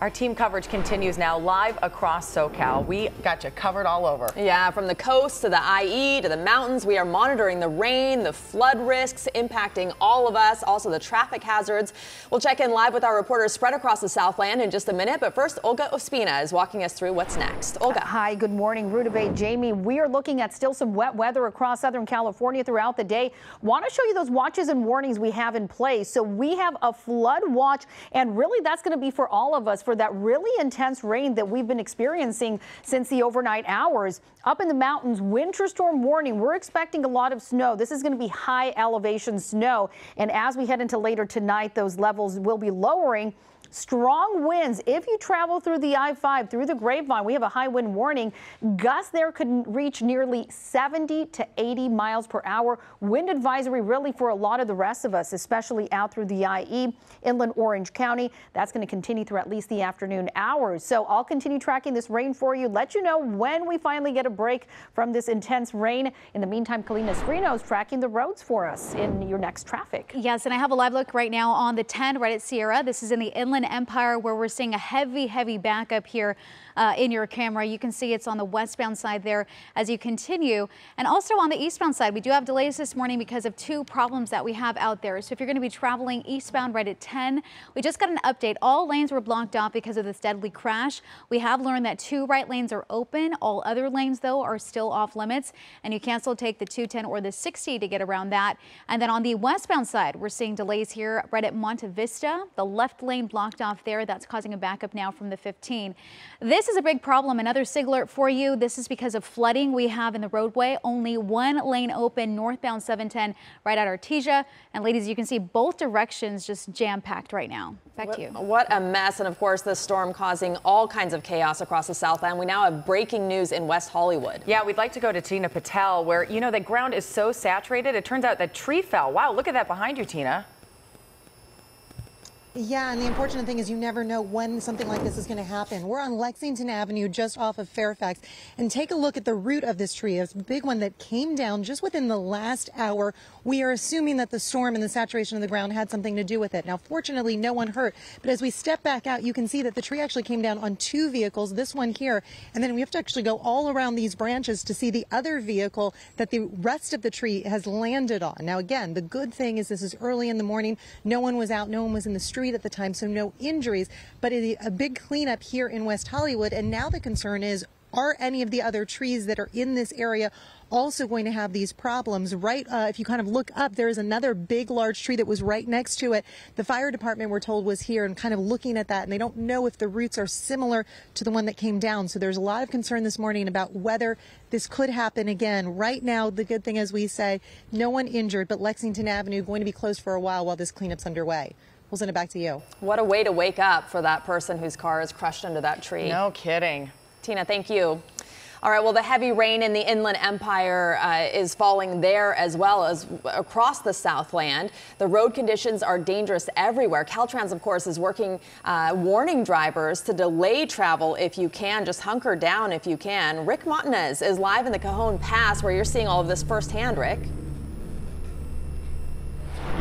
Our team coverage continues now live across SoCal. We got you covered all over. Yeah, from the coast to the IE to the mountains, we are monitoring the rain, the flood risks impacting all of us, also the traffic hazards. We'll check in live with our reporters spread across the Southland in just a minute. But first, Olga Ospina is walking us through what's next. Olga. Hi, good morning, Rudabeh, Jamie. We are looking at still some wet weather across Southern California throughout the day. Want to show you those watches and warnings we have in place. So we have a flood watch, and really that's going to be for all of us. For for that really intense rain that we've been experiencing since the overnight hours. Up in the mountains, winter storm warning. We're expecting a lot of snow. This is going to be high elevation snow. And as we head into later tonight, those levels will be lowering. Strong winds. If you travel through the I-5, through the Grapevine, we have a high wind warning. Gusts there could reach nearly 70 to 80 miles per hour. Wind advisory really for a lot of the rest of us, especially out through the IE, inland Orange County. That's going to continue through at least the afternoon hours. So I'll continue tracking this rain for you. Let you know when we finally get a break from this intense rain. In the meantime, Kalina Strino is tracking the roads for us in your next traffic. Yes, and I have a live look right now on the 10 right at Sierra. This is in the inland Empire where we're seeing a heavy, heavy backup here uh, in your camera. You can see it's on the westbound side there as you continue. And also on the eastbound side, we do have delays this morning because of two problems that we have out there. So if you're going to be traveling eastbound right at 10, we just got an update. All lanes were blocked off because of this deadly crash. We have learned that two right lanes are open. All other lanes, though, are still off limits. And you can still take the 210 or the 60 to get around that. And then on the westbound side, we're seeing delays here right at Monte Vista. The left lane blocked off there. That's causing a backup now from the 15. This is a big problem. Another SIG alert for you. This is because of flooding we have in the roadway. Only one lane open northbound 710 right at Artesia. And ladies, you can see both directions just jam packed right now. Back what, to you. What a mess. And of course, the storm causing all kinds of chaos across the Southland. We now have breaking news in West Hollywood. Yeah, we'd like to go to Tina Patel where, you know, the ground is so saturated. It turns out that tree fell. Wow, look at that behind you, Tina. Yeah, and the unfortunate thing is you never know when something like this is going to happen. We're on Lexington Avenue just off of Fairfax and take a look at the root of this tree. It's a big one that came down just within the last hour. We are assuming that the storm and the saturation of the ground had something to do with it. Now, fortunately, no one hurt. But as we step back out, you can see that the tree actually came down on two vehicles, this one here, and then we have to actually go all around these branches to see the other vehicle that the rest of the tree has landed on. Now, again, the good thing is this is early in the morning. No one was out. No one was in the street street at the time, so no injuries. But a, big cleanup here in West Hollywood. And now the concern is are any of the other trees that are in this area also going to have these problems. Right, uh, if you kind of look up, there is another big, large tree that was right next to it. The fire department, we're told, was here and kind of looking at that, and they don't know if the roots are similar to the one that came down. So there's a lot of concern this morning about whether this could happen again. Right now, the good thing, as we say, no one injured, but Lexington Avenue going to be closed for a while while this cleanup's underway. We'll send it back to you. What a way to wake up for that person whose car is crushed under that tree. No kidding. Tina, thank you. All right, well, the heavy rain in the Inland Empire uh, is falling there as well as across the Southland. The road conditions are dangerous everywhere. Caltrans, of course, is working, uh, warning drivers to delay travel if you can. Just hunker down if you can. Rick Montanez is live in the Cajon Pass where you're seeing all of this firsthand, Rick.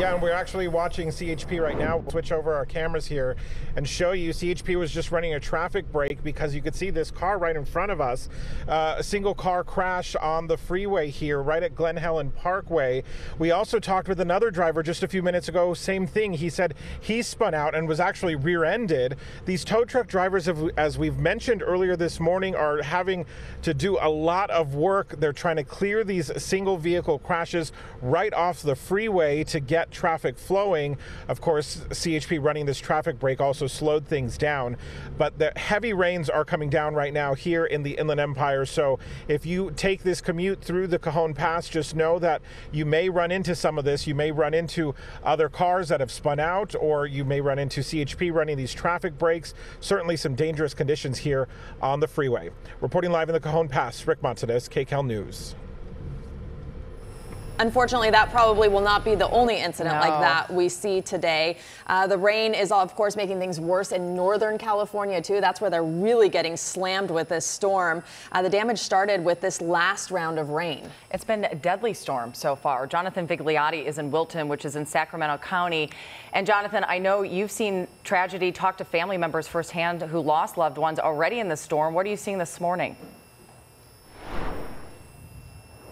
Yeah, and we're actually watching CHP right now. We'll switch over our cameras here and show you CHP was just running a traffic break because you could see this car right in front of us. Uh, a single car crash on the freeway here right at Glen Helen Parkway. We also talked with another driver just a few minutes ago. Same thing. He said he spun out and was actually rear-ended. These tow truck drivers, have, as we've mentioned earlier this morning, are having to do a lot of work. They're trying to clear these single vehicle crashes right off the freeway to get traffic flowing. Of course, CHP running this traffic break also slowed things down. But the heavy rains are coming down right now here in the Inland Empire. So if you take this commute through the Cajon Pass, just know that you may run into some of this. You may run into other cars that have spun out, or you may run into CHP running these traffic breaks. Certainly some dangerous conditions here on the freeway. Reporting live in the Cajon Pass, Rick Montanez, KCAL News. Unfortunately, that probably will not be the only incident no. like that we see today. Uh, the rain is, of course, making things worse in Northern California, too. That's where they're really getting slammed with this storm. Uh, the damage started with this last round of rain. It's been a deadly storm so far. Jonathan Vigliotti is in Wilton, which is in Sacramento County. And Jonathan, I know you've seen tragedy, talked to family members firsthand who lost loved ones already in the storm. What are you seeing this morning?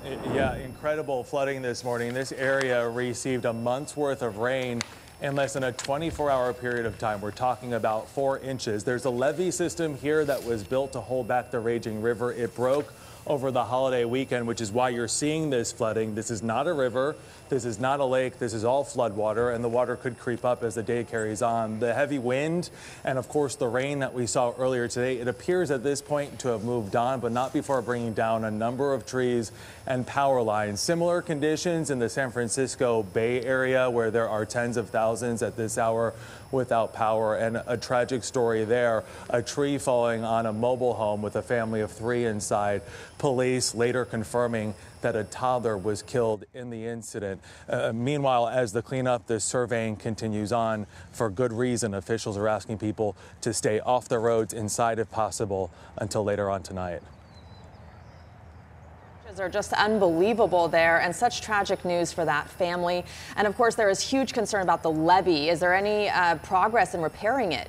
Yeah, incredible flooding this morning. This area received a month's worth of rain in less than a 24 hour period of time. We're talking about four inches. There's a levee system here that was built to hold back the raging river. It broke over the holiday weekend, which is why you're seeing this flooding. This is not a river. This is not a lake. This is all floodwater, and the water could creep up as the day carries on. The heavy wind and, of course, the rain that we saw earlier today, it appears at this point to have moved on, but not before bringing down a number of trees and power lines. Similar conditions in the San Francisco Bay Area, where there are tens of thousands at this hour without power. And a tragic story there a tree falling on a mobile home with a family of three inside. Police later confirming that a toddler was killed in the incident. Uh, meanwhile, as the cleanup, the surveying continues on for good reason. Officials are asking people to stay off the roads inside if possible until later on tonight are just unbelievable there and such tragic news for that family. And of course, there is huge concern about the levee. Is there any uh, progress in repairing it?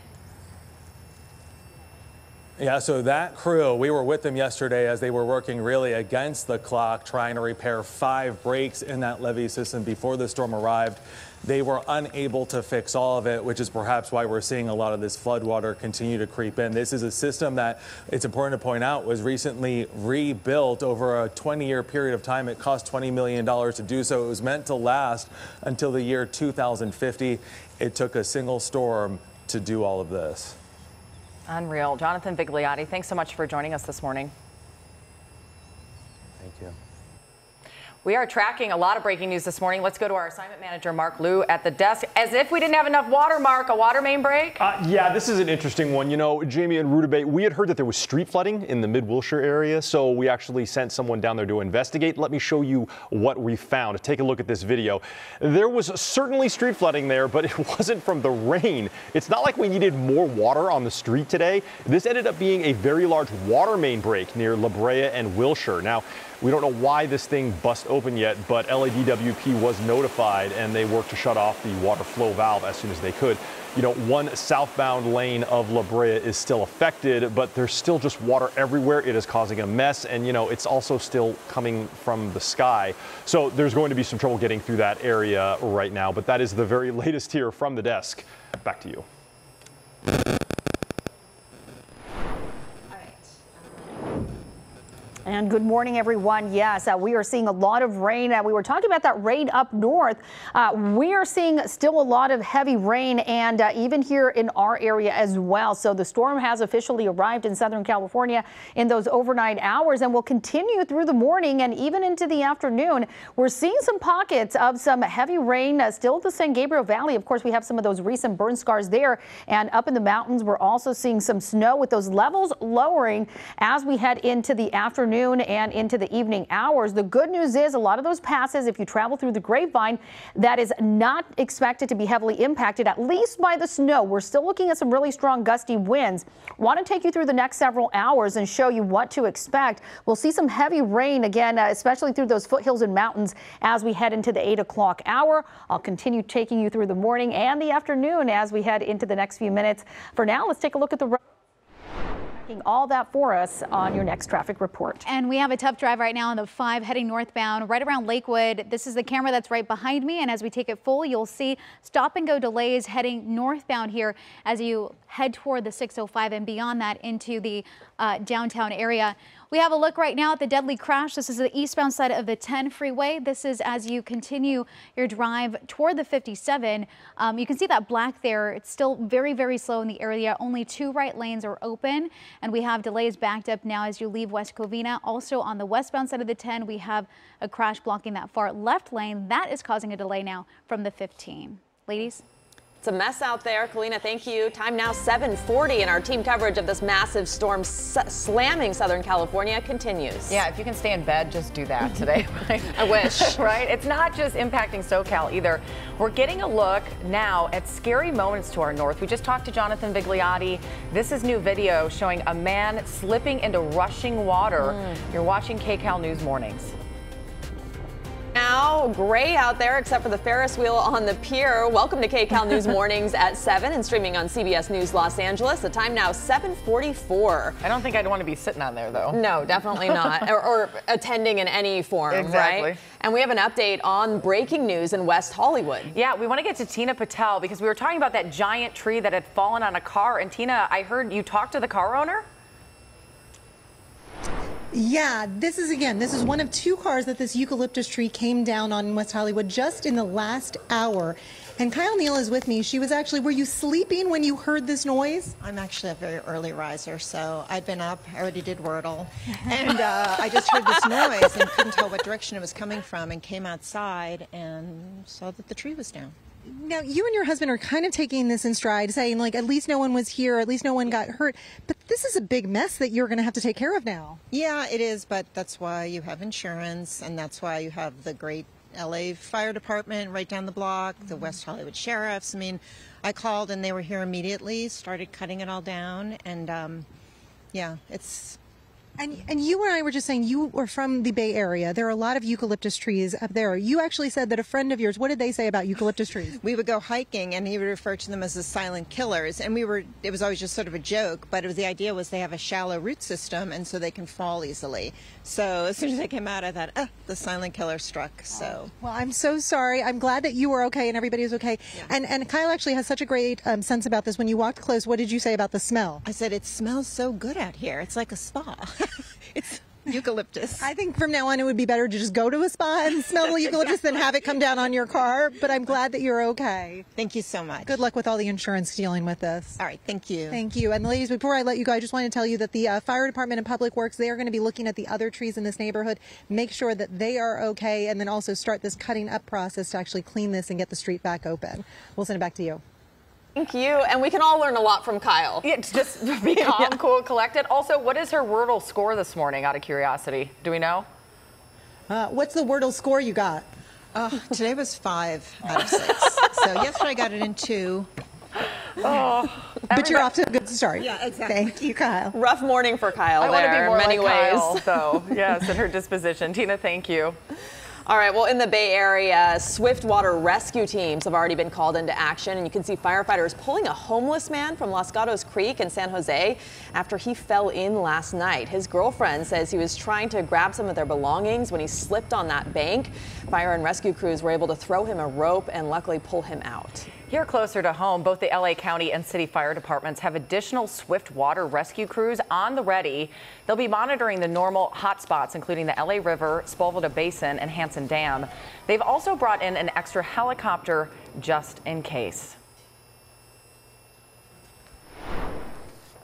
Yeah, so that crew, we were with them yesterday as they were working really against the clock, trying to repair five breaks in that levee system before the storm arrived. They were unable to fix all of it, which is perhaps why we're seeing a lot of this floodwater continue to creep in. This is a system that, it's important to point out, was recently rebuilt over a 20 year period of time. It cost $20 million to do so. It was meant to last until the year 2050. It took a single storm to do all of this. Unreal. Jonathan Vigliotti, thanks so much for joining us this morning. Thank you. We are tracking a lot of breaking news this morning. Let's go to our assignment manager, Mark Liu, at the desk. As if we didn't have enough water, Mark, a water main break? Uh, yeah, this is an interesting one. You know, Jamie and Rudabeh, we had heard that there was street flooding in the mid Wilshire area, so we actually sent someone down there to investigate. Let me show you what we found. Take a look at this video. There was certainly street flooding there, but it wasn't from the rain. It's not like we needed more water on the street today. This ended up being a very large water main break near La Brea and Wilshire. Now, we don't know why this thing bust open yet, but LADWP was notified and they worked to shut off the water flow valve as soon as they could. You know, one southbound lane of La Brea is still affected, but there's still just water everywhere. It is causing a mess, and you know, it's also still coming from the sky. So there's going to be some trouble getting through that area right now, but that is the very latest here from the desk. Back to you. And good morning, everyone. Yes, uh, we are seeing a lot of rain. Uh, we were talking about that rain up north. Uh, we are seeing still a lot of heavy rain and uh, even here in our area as well. So the storm has officially arrived in Southern California in those overnight hours and will continue through the morning and even into the afternoon. We're seeing some pockets of some heavy rain uh, still the San Gabriel Valley. Of course, we have some of those recent burn scars there. And up in the mountains, we're also seeing some snow with those levels lowering as we head into the afternoon afternoon and into the evening hours. The good news is a lot of those passes, if you travel through the grapevine, that is not expected to be heavily impacted, at least by the snow. We're still looking at some really strong gusty winds. Want to take you through the next several hours and show you what to expect. We'll see some heavy rain again, uh, especially through those foothills and mountains as we head into the 8 o'clock hour. I'll continue taking you through the morning and the afternoon as we head into the next few minutes. For now, let's take a look at the road all that for us on your next traffic report. And we have a tough drive right now on the 5 heading northbound right around Lakewood. This is the camera that's right behind me. And as we take it full, you'll see stop and go delays heading northbound here as you head toward the 605 and beyond that into the uh, downtown area. We have a look right now at the deadly crash. This is the eastbound side of the 10 freeway. This is as you continue your drive toward the 57. Um, you can see that black there. It's still very, very slow in the area. Only two right lanes are open, and we have delays backed up now as you leave West Covina. Also on the westbound side of the 10, we have a crash blocking that far left lane. That is causing a delay now from the 15. Ladies? It's a mess out there. Kalina, thank you. Time now 740 and our team coverage of this massive storm slamming Southern California continues. Yeah, if you can stay in bed, just do that today. I wish. right? It's not just impacting SoCal either. We're getting a look now at scary moments to our north. We just talked to Jonathan Vigliotti. This is new video showing a man slipping into rushing water. Mm. You're watching KCAL News Mornings. Now, gray out there except for the Ferris wheel on the pier. Welcome to KCAL News Mornings at 7 and streaming on CBS News Los Angeles. The time now 744. I don't think I'd want to be sitting on there though. No, definitely not. or, or, attending in any form, exactly. right? And we have an update on breaking news in West Hollywood. Yeah, we want to get to Tina Patel because we were talking about that giant tree that had fallen on a car. And Tina, I heard you talked to the car owner? Yeah, this is again, this is one of two cars that this eucalyptus tree came down on in West Hollywood just in the last hour. And Kyle Neal is with me. She was actually, were you sleeping when you heard this noise? I'm actually a very early riser, so I'd been up, I already did Wordle, and uh, I just heard this noise and couldn't tell what direction it was coming from and came outside and saw that the tree was down. Now, you and your husband are kind of taking this in stride, saying, like, at least no one was here, at least no one got hurt. But this is a big mess that you're going to have to take care of now. Yeah, it is, but that's why you have insurance, and that's why you have the great LA Fire Department right down the block, the West Hollywood Sheriffs. I mean, I called and they were here immediately, started cutting it all down, and um, yeah, it's And, and you and I were just saying you were from the Bay Area. There are a lot of eucalyptus trees up there. You actually said that a friend of yours, what did they say about eucalyptus trees? we would go hiking and he would refer to them as the silent killers and we were it was always just sort of a joke but it was the idea was they have a shallow root system and so they can fall easily so as soon as i came out i thought ah the silent killer struck so Well, I'm so sorry. I'm glad that you were okay and everybody was okay. And and Kyle actually has such a great um, sense about this. When you walked close, what did you say about the smell? i said it smells so good out here it's like a spa it's eucalyptus I think from now on it would be better to just go to a spa and smell the eucalyptus than have it come down on your car. But I'm glad that you're okay. Thank you so much. Good luck with all the insurance dealing with this. all right thank you Thank you. And ladies, before I let you go, I just want to tell you that the uh, fire department and public works, they are going to be looking at the other trees in this neighborhood, make sure that they are okay, and then also start this cutting up process to actually clean this and get the street back open. We'll send it back to you. Thank you. And we can all learn a lot from Kyle. Yeah, just be calm, cool, collected. Also, what is her Wordle score this morning, out of curiosity? Do we know? Uh, what's the Wordle score you got? uh, today was five out of six so yesterday i got it in two Oh, But you're off to a good start. Yeah, exactly. Thank you, Kyle. Rough morning for Kyle I want to be more in many like ways. Kyle, though. yes, in her disposition. Tina, thank you. All right, well, in the Bay Area, swift water rescue teams have already been called into action, and you can see firefighters pulling a homeless man from Los Gatos Creek in San Jose after he fell in last night. His girlfriend says he was trying to grab some of their belongings when he slipped on that bank. Fire and rescue crews were able to throw him a rope and luckily pull him out. Here closer to home, both the LA County and city fire departments have additional swift water rescue crews on the ready. They'll be monitoring the normal hotspots, including the LA River, Sepulveda Basin, and Hansen Dam. They've also brought in an extra helicopter just in case.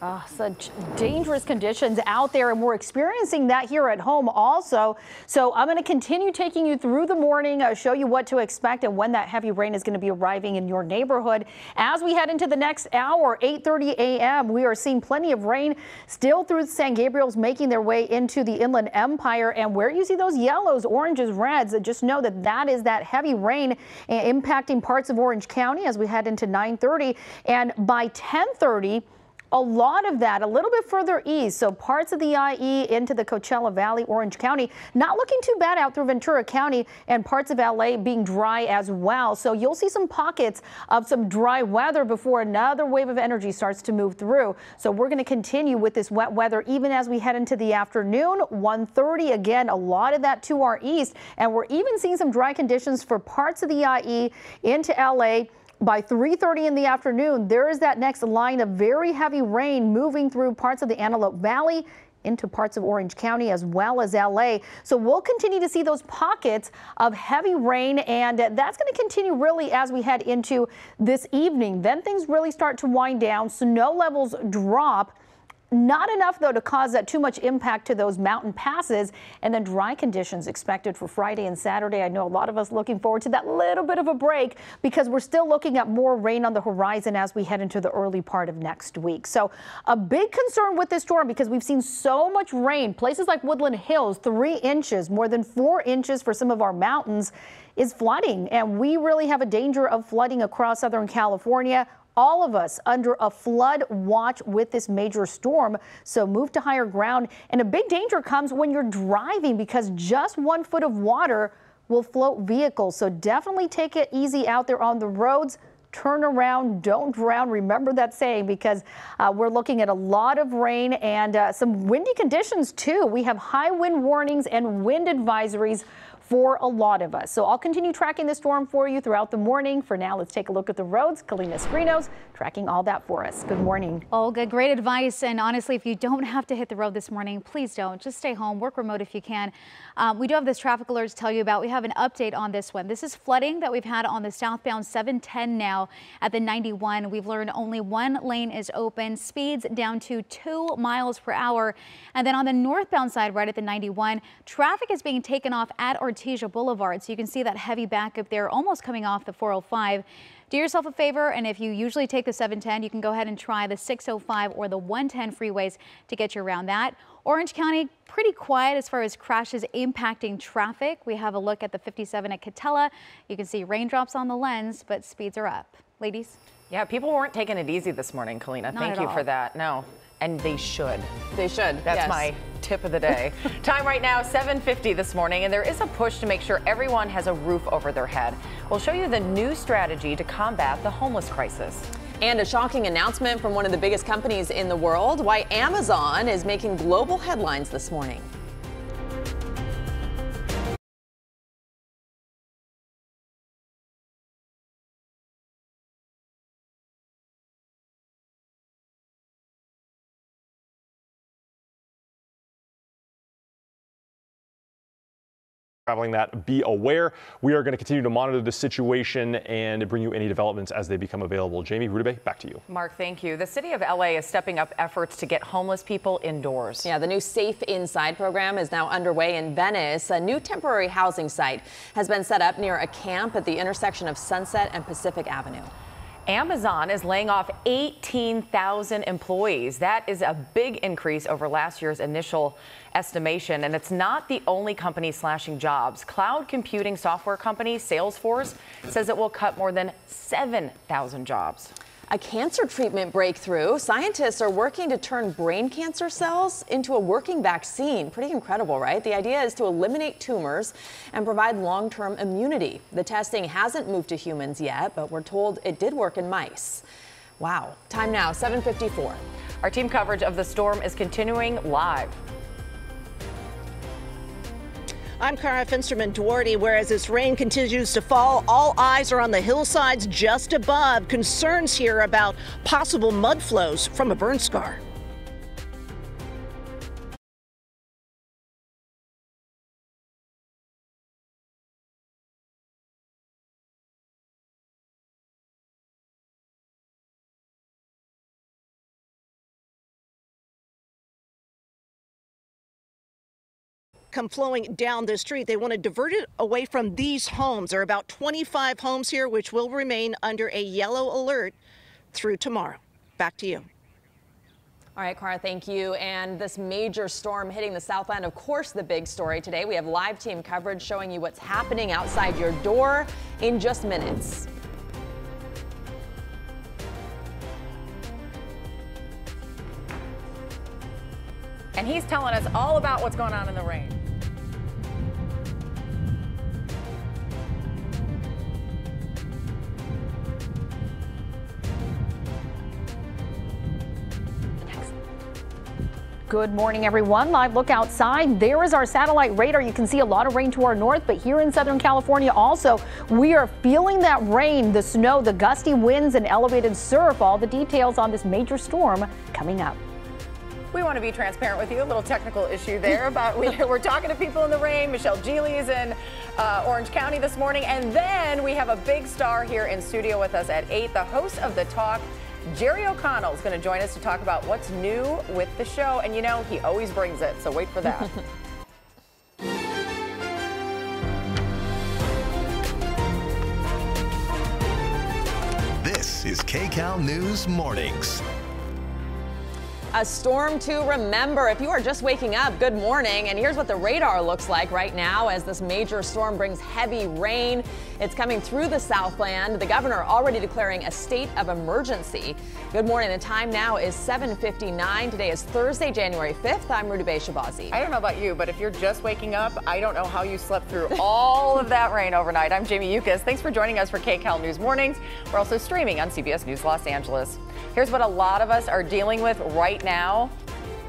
Ah, such dangerous conditions out there, and we're experiencing that here at home also. So I'm going to continue taking you through the morning, show you what to expect and when that heavy rain is going to be arriving in your neighborhood. As we head into the next hour, 8:30 a.m., we are seeing plenty of rain still through San Gabriel's, making their way into the Inland Empire. And where you see those yellows, oranges, reds, just know that that is that heavy rain uh, impacting parts of Orange County as we head into 9:30, and by 10:30. A lot of that a little bit further east, so parts of the IE into the Coachella Valley, Orange County, not looking too bad out through Ventura County and parts of LA being dry as well. So you'll see some pockets of some dry weather before another wave of energy starts to move through. So we're going to continue with this wet weather even as we head into the afternoon. 1:30 again, a lot of that to our east, and we're even seeing some dry conditions for parts of the IE into LA by 3:30 in the afternoon, there is that next line of very heavy rain moving through parts of the Antelope Valley into parts of Orange County as well as LA. So we'll continue to see those pockets of heavy rain and that's going to continue really as we head into this evening. Then things really start to wind down. Snow levels drop. Not enough, though, to cause that too much impact to those mountain passes. And then dry conditions expected for Friday and Saturday. I know a lot of us looking forward to that little bit of a break because we're still looking at more rain on the horizon as we head into the early part of next week. So a big concern with this storm because we've seen so much rain. Places like Woodland Hills, three inches, more than four inches for some of our mountains is flooding. And we really have a danger of flooding across Southern California all of us under a flood watch with this major storm. So move to higher ground. And a big danger comes when you're driving because just one foot of water will float vehicles. So definitely take it easy out there on the roads. Turn around, don't drown. Remember that saying because uh, we're looking at a lot of rain and uh, some windy conditions too. We have high wind warnings and wind advisories for a lot of us. So I'll continue tracking the storm for you throughout the morning. For now, let's take a look at the roads. Kalina Skrinos tracking all that for us. Good morning. Olga, great advice. And honestly, if you don't have to hit the road this morning, please don't. Just stay home, work remote if you can. Um, we do have this traffic alert to tell you about. We have an update on this one. This is flooding that we've had on the southbound 710 now at the 91. We've learned only one lane is open, speeds down to two miles per hour. And then on the northbound side, right at the 91, traffic is being taken off at Artesia Boulevard. So you can see that heavy backup there almost coming off the 405. Do yourself a favor, and if you usually take the 710, you can go ahead and try the 605 or the 110 freeways to get you around that. Orange County, pretty quiet as far as crashes impacting traffic. We have a look at the 57 at Katella. You can see raindrops on the lens, but speeds are up. Ladies? Yeah, people weren't taking it easy this morning, Kalina. Not Thank you for that. No. And they should. They should. That's yes. my tip of the day. Time right now, 7.50 this morning, and there is a push to make sure everyone has a roof over their head. We'll show you the new strategy to combat the homeless crisis. And a shocking announcement from one of the biggest companies in the world why Amazon is making global headlines this morning. Traveling that, be aware. We are going to continue to monitor the situation and bring you any developments as they become available. Jamie Rudabeh, back to you. Mark, thank you. The city of LA is stepping up efforts to get homeless people indoors. Yeah, the new Safe Inside program is now underway in Venice. A new temporary housing site has been set up near a camp at the intersection of Sunset and Pacific Avenue. Amazon is laying off 18,000 employees. That is a big increase over last year's initial estimation. And it's not the only company slashing jobs. Cloud computing software company Salesforce says it will cut more than 7,000 jobs. A cancer treatment breakthrough. Scientists are working to turn brain cancer cells into a working vaccine. Pretty incredible, right? The idea is to eliminate tumors and provide long term immunity. The testing hasn't moved to humans yet, but we're told it did work in mice. Wow. Time now, 754. Our team coverage of the storm is continuing live. I'm Kara Finnstrom in Duarte. Whereas this rain continues to fall, all eyes are on the hillsides just above. Concerns here about possible mud flows from a burn scar. Come flowing down the street. They want to divert it away from these homes. There are about 25 homes here, which will remain under a yellow alert through tomorrow. Back to you. All right, Kara, thank you. And this major storm hitting the Southland, of course, the big story today. We have live team coverage showing you what's happening outside your door in just minutes. And he's telling us all about what's going on in the rain. Good morning, everyone. Live look outside. There is our satellite radar. You can see a lot of rain to our north, but here in Southern California also, we are feeling that rain, the snow, the gusty winds, and elevated surf. All the details on this major storm coming up. We want to be transparent with you. A little technical issue there, but we, are talking to people in the rain. Michelle Geely is in uh, Orange County this morning. And then we have a big star here in studio with us at 8, the host of The Talk. Jerry O'Connell is going to join us to talk about what's new with the show. And you know, he always brings it, so wait for that. This is KCAL News Mornings. A storm to remember. If you are just waking up, good morning. And here's what the radar looks like right now as this major storm brings heavy rain. It's coming through the Southland. The governor already declaring a state of emergency. Good morning. The time now is 7:59. Today is Thursday, January 5th. I'm Rudabeh Shahbazi. I don't know about you, but if you're just waking up, I don't know how you slept through all of that rain overnight. I'm Jamie Yuccas. Thanks for joining us for KCAL News Mornings. We're also streaming on CBS News Los Angeles. Here's what a lot of us are dealing with right now.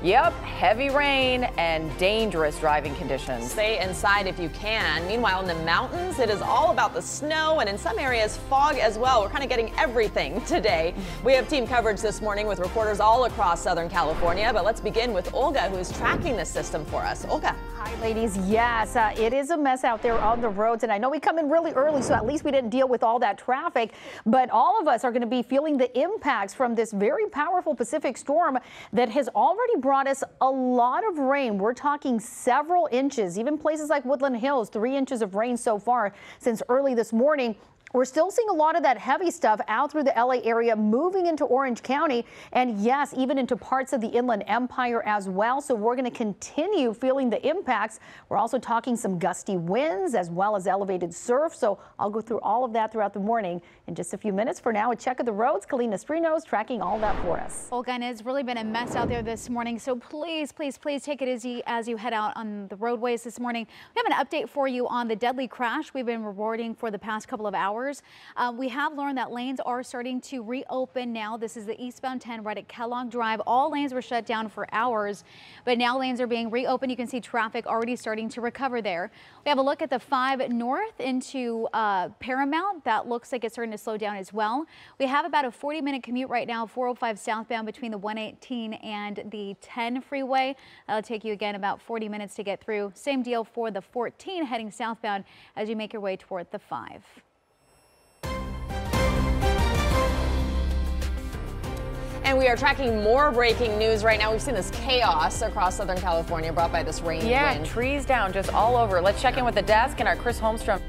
Yep, heavy rain and dangerous driving conditions. Stay inside if you can. Meanwhile, in the mountains, it is all about the snow and in some areas, fog as well. We're kind of getting everything today. We have team coverage this morning with reporters all across Southern California. But let's begin with Olga, who is tracking the system for us. Olga. Hi, ladies. Yes, uh, it is a mess out there on the roads. And I know we come in really early, so at least we didn't deal with all that traffic. But all of us are going to be feeling the impacts from this very powerful Pacific storm that has already brought us a lot of rain. We're talking several inches, even places like Woodland Hills, three inches of rain so far since early this morning. We're still seeing a lot of that heavy stuff out through the LA area, moving into Orange County, and yes, even into parts of the Inland Empire as well. So we're going to continue feeling the impacts. We're also talking some gusty winds as well as elevated surf. So I'll go through all of that throughout the morning in just a few minutes. For now, a check of the roads. Kalina Strinos tracking all that for us. Olga, and it's really been a mess out there this morning. So please, please, please take it easy as you head out on the roadways this morning. We have an update for you on the deadly crash we've been reporting for the past couple of hours. Uh, we have learned that lanes are starting to reopen now. This is the eastbound 10 right at Kellogg Drive. All lanes were shut down for hours, but now lanes are being reopened. You can see traffic already starting to recover there. We have a look at the 5 north into uh, Paramount. That looks like it's starting to slow down as well. We have about a 40 minute commute right now, 405 southbound between the 118 and the 10 freeway. That'll take you again about 40 minutes to get through. Same deal for the 14 heading southbound as you make your way toward the 5. And we are tracking more breaking news right now. We've seen this chaos across Southern California brought by this rain Yeah, wind. trees down just all over. Let's check in with the desk and our Chris Holmstrom.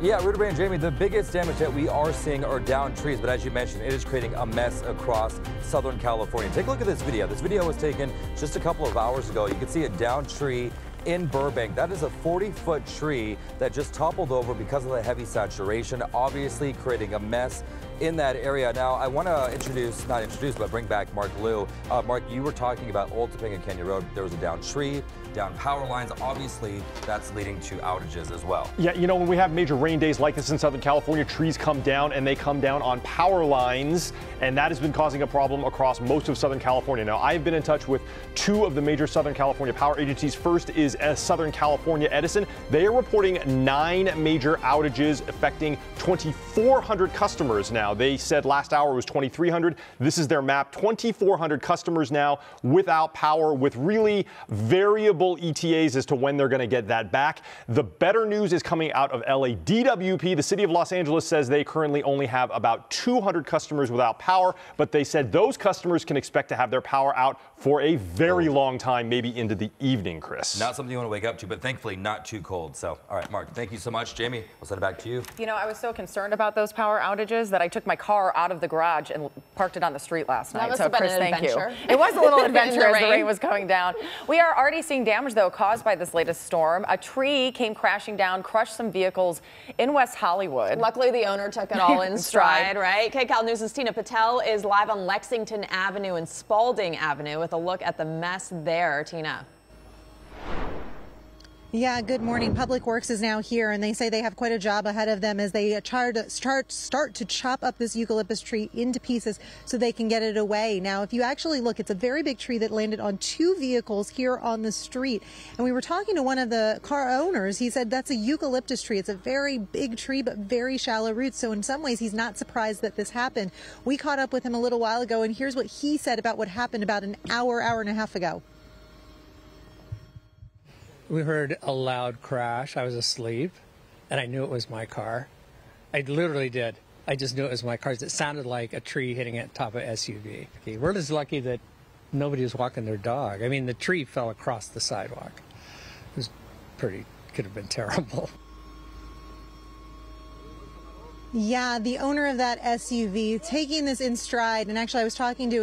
Yeah, Rudy and Jamie, the biggest damage that we are seeing are down trees, but as you mentioned, it is creating a mess across Southern California. Take a look at this video. This video was taken just a couple of hours ago. You can see a down tree in Burbank. That is a 40 foot tree that just toppled over because of the heavy saturation, obviously creating a mess in that area. Now, I want to introduce, not introduce, but bring back Mark Liu. Uh, Mark, you were talking about Old Topanga Canyon Road. There was a down tree, down power lines. Obviously, that's leading to outages as well. Yeah, you know, when we have major rain days like this in Southern California, trees come down and they come down on power lines, and that has been causing a problem across most of Southern California. Now, I've been in touch with two of the major Southern California power agencies. First is uh, Southern California Edison. They are reporting nine major outages affecting 2,400 customers now. They said last hour was 2,300. This is their map. 2,400 customers now without power with really variable ETAs as to when they're going to get that back. The better news is coming out of LA. DWP, the city of Los Angeles, says they currently only have about 200 customers without power, but they said those customers can expect to have their power out for a very long time, maybe into the evening, Chris. Not something you want to wake up to, but thankfully not too cold. So, all right, Mark, thank you so much. Jamie, we'll send it back to you. You know, I was so concerned about those power outages that I took my car out of the garage and parked it on the street last That night. must so, have been Chris, an thank adventure. you. It was a little In the adventure as the rain. rain was coming down. We are already seeing damage, though, caused by this latest storm. A tree came crashing down, crushed some vehicles in West Hollywood. Luckily, the owner took it all in stride. right? KCAL News' Tina Patel is live on Lexington Avenue and Spalding Avenue with a look at the mess there. Tina. Yeah, good morning. Public Works is now here, and they say they have quite a job ahead of them as they try to start, start to chop up this eucalyptus tree into pieces so they can get it away. Now, if you actually look, it's a very big tree that landed on two vehicles here on the street. And we were talking to one of the car owners. He said that's a eucalyptus tree. It's a very big tree, but very shallow roots. So in some ways, he's not surprised that this happened. We caught up with him a little while ago, and here's what he said about what happened about an hour, hour and a half ago. We heard a loud crash. I was asleep, and I knew it was my car. I literally did. I just knew it was my car. It sounded like a tree hitting at top of SUV. Okay, we're just lucky that nobody was walking their dog. I mean, the tree fell across the sidewalk. It was pretty. Could have been terrible. Yeah, the owner of that SUV taking this in stride. And actually, I was talking to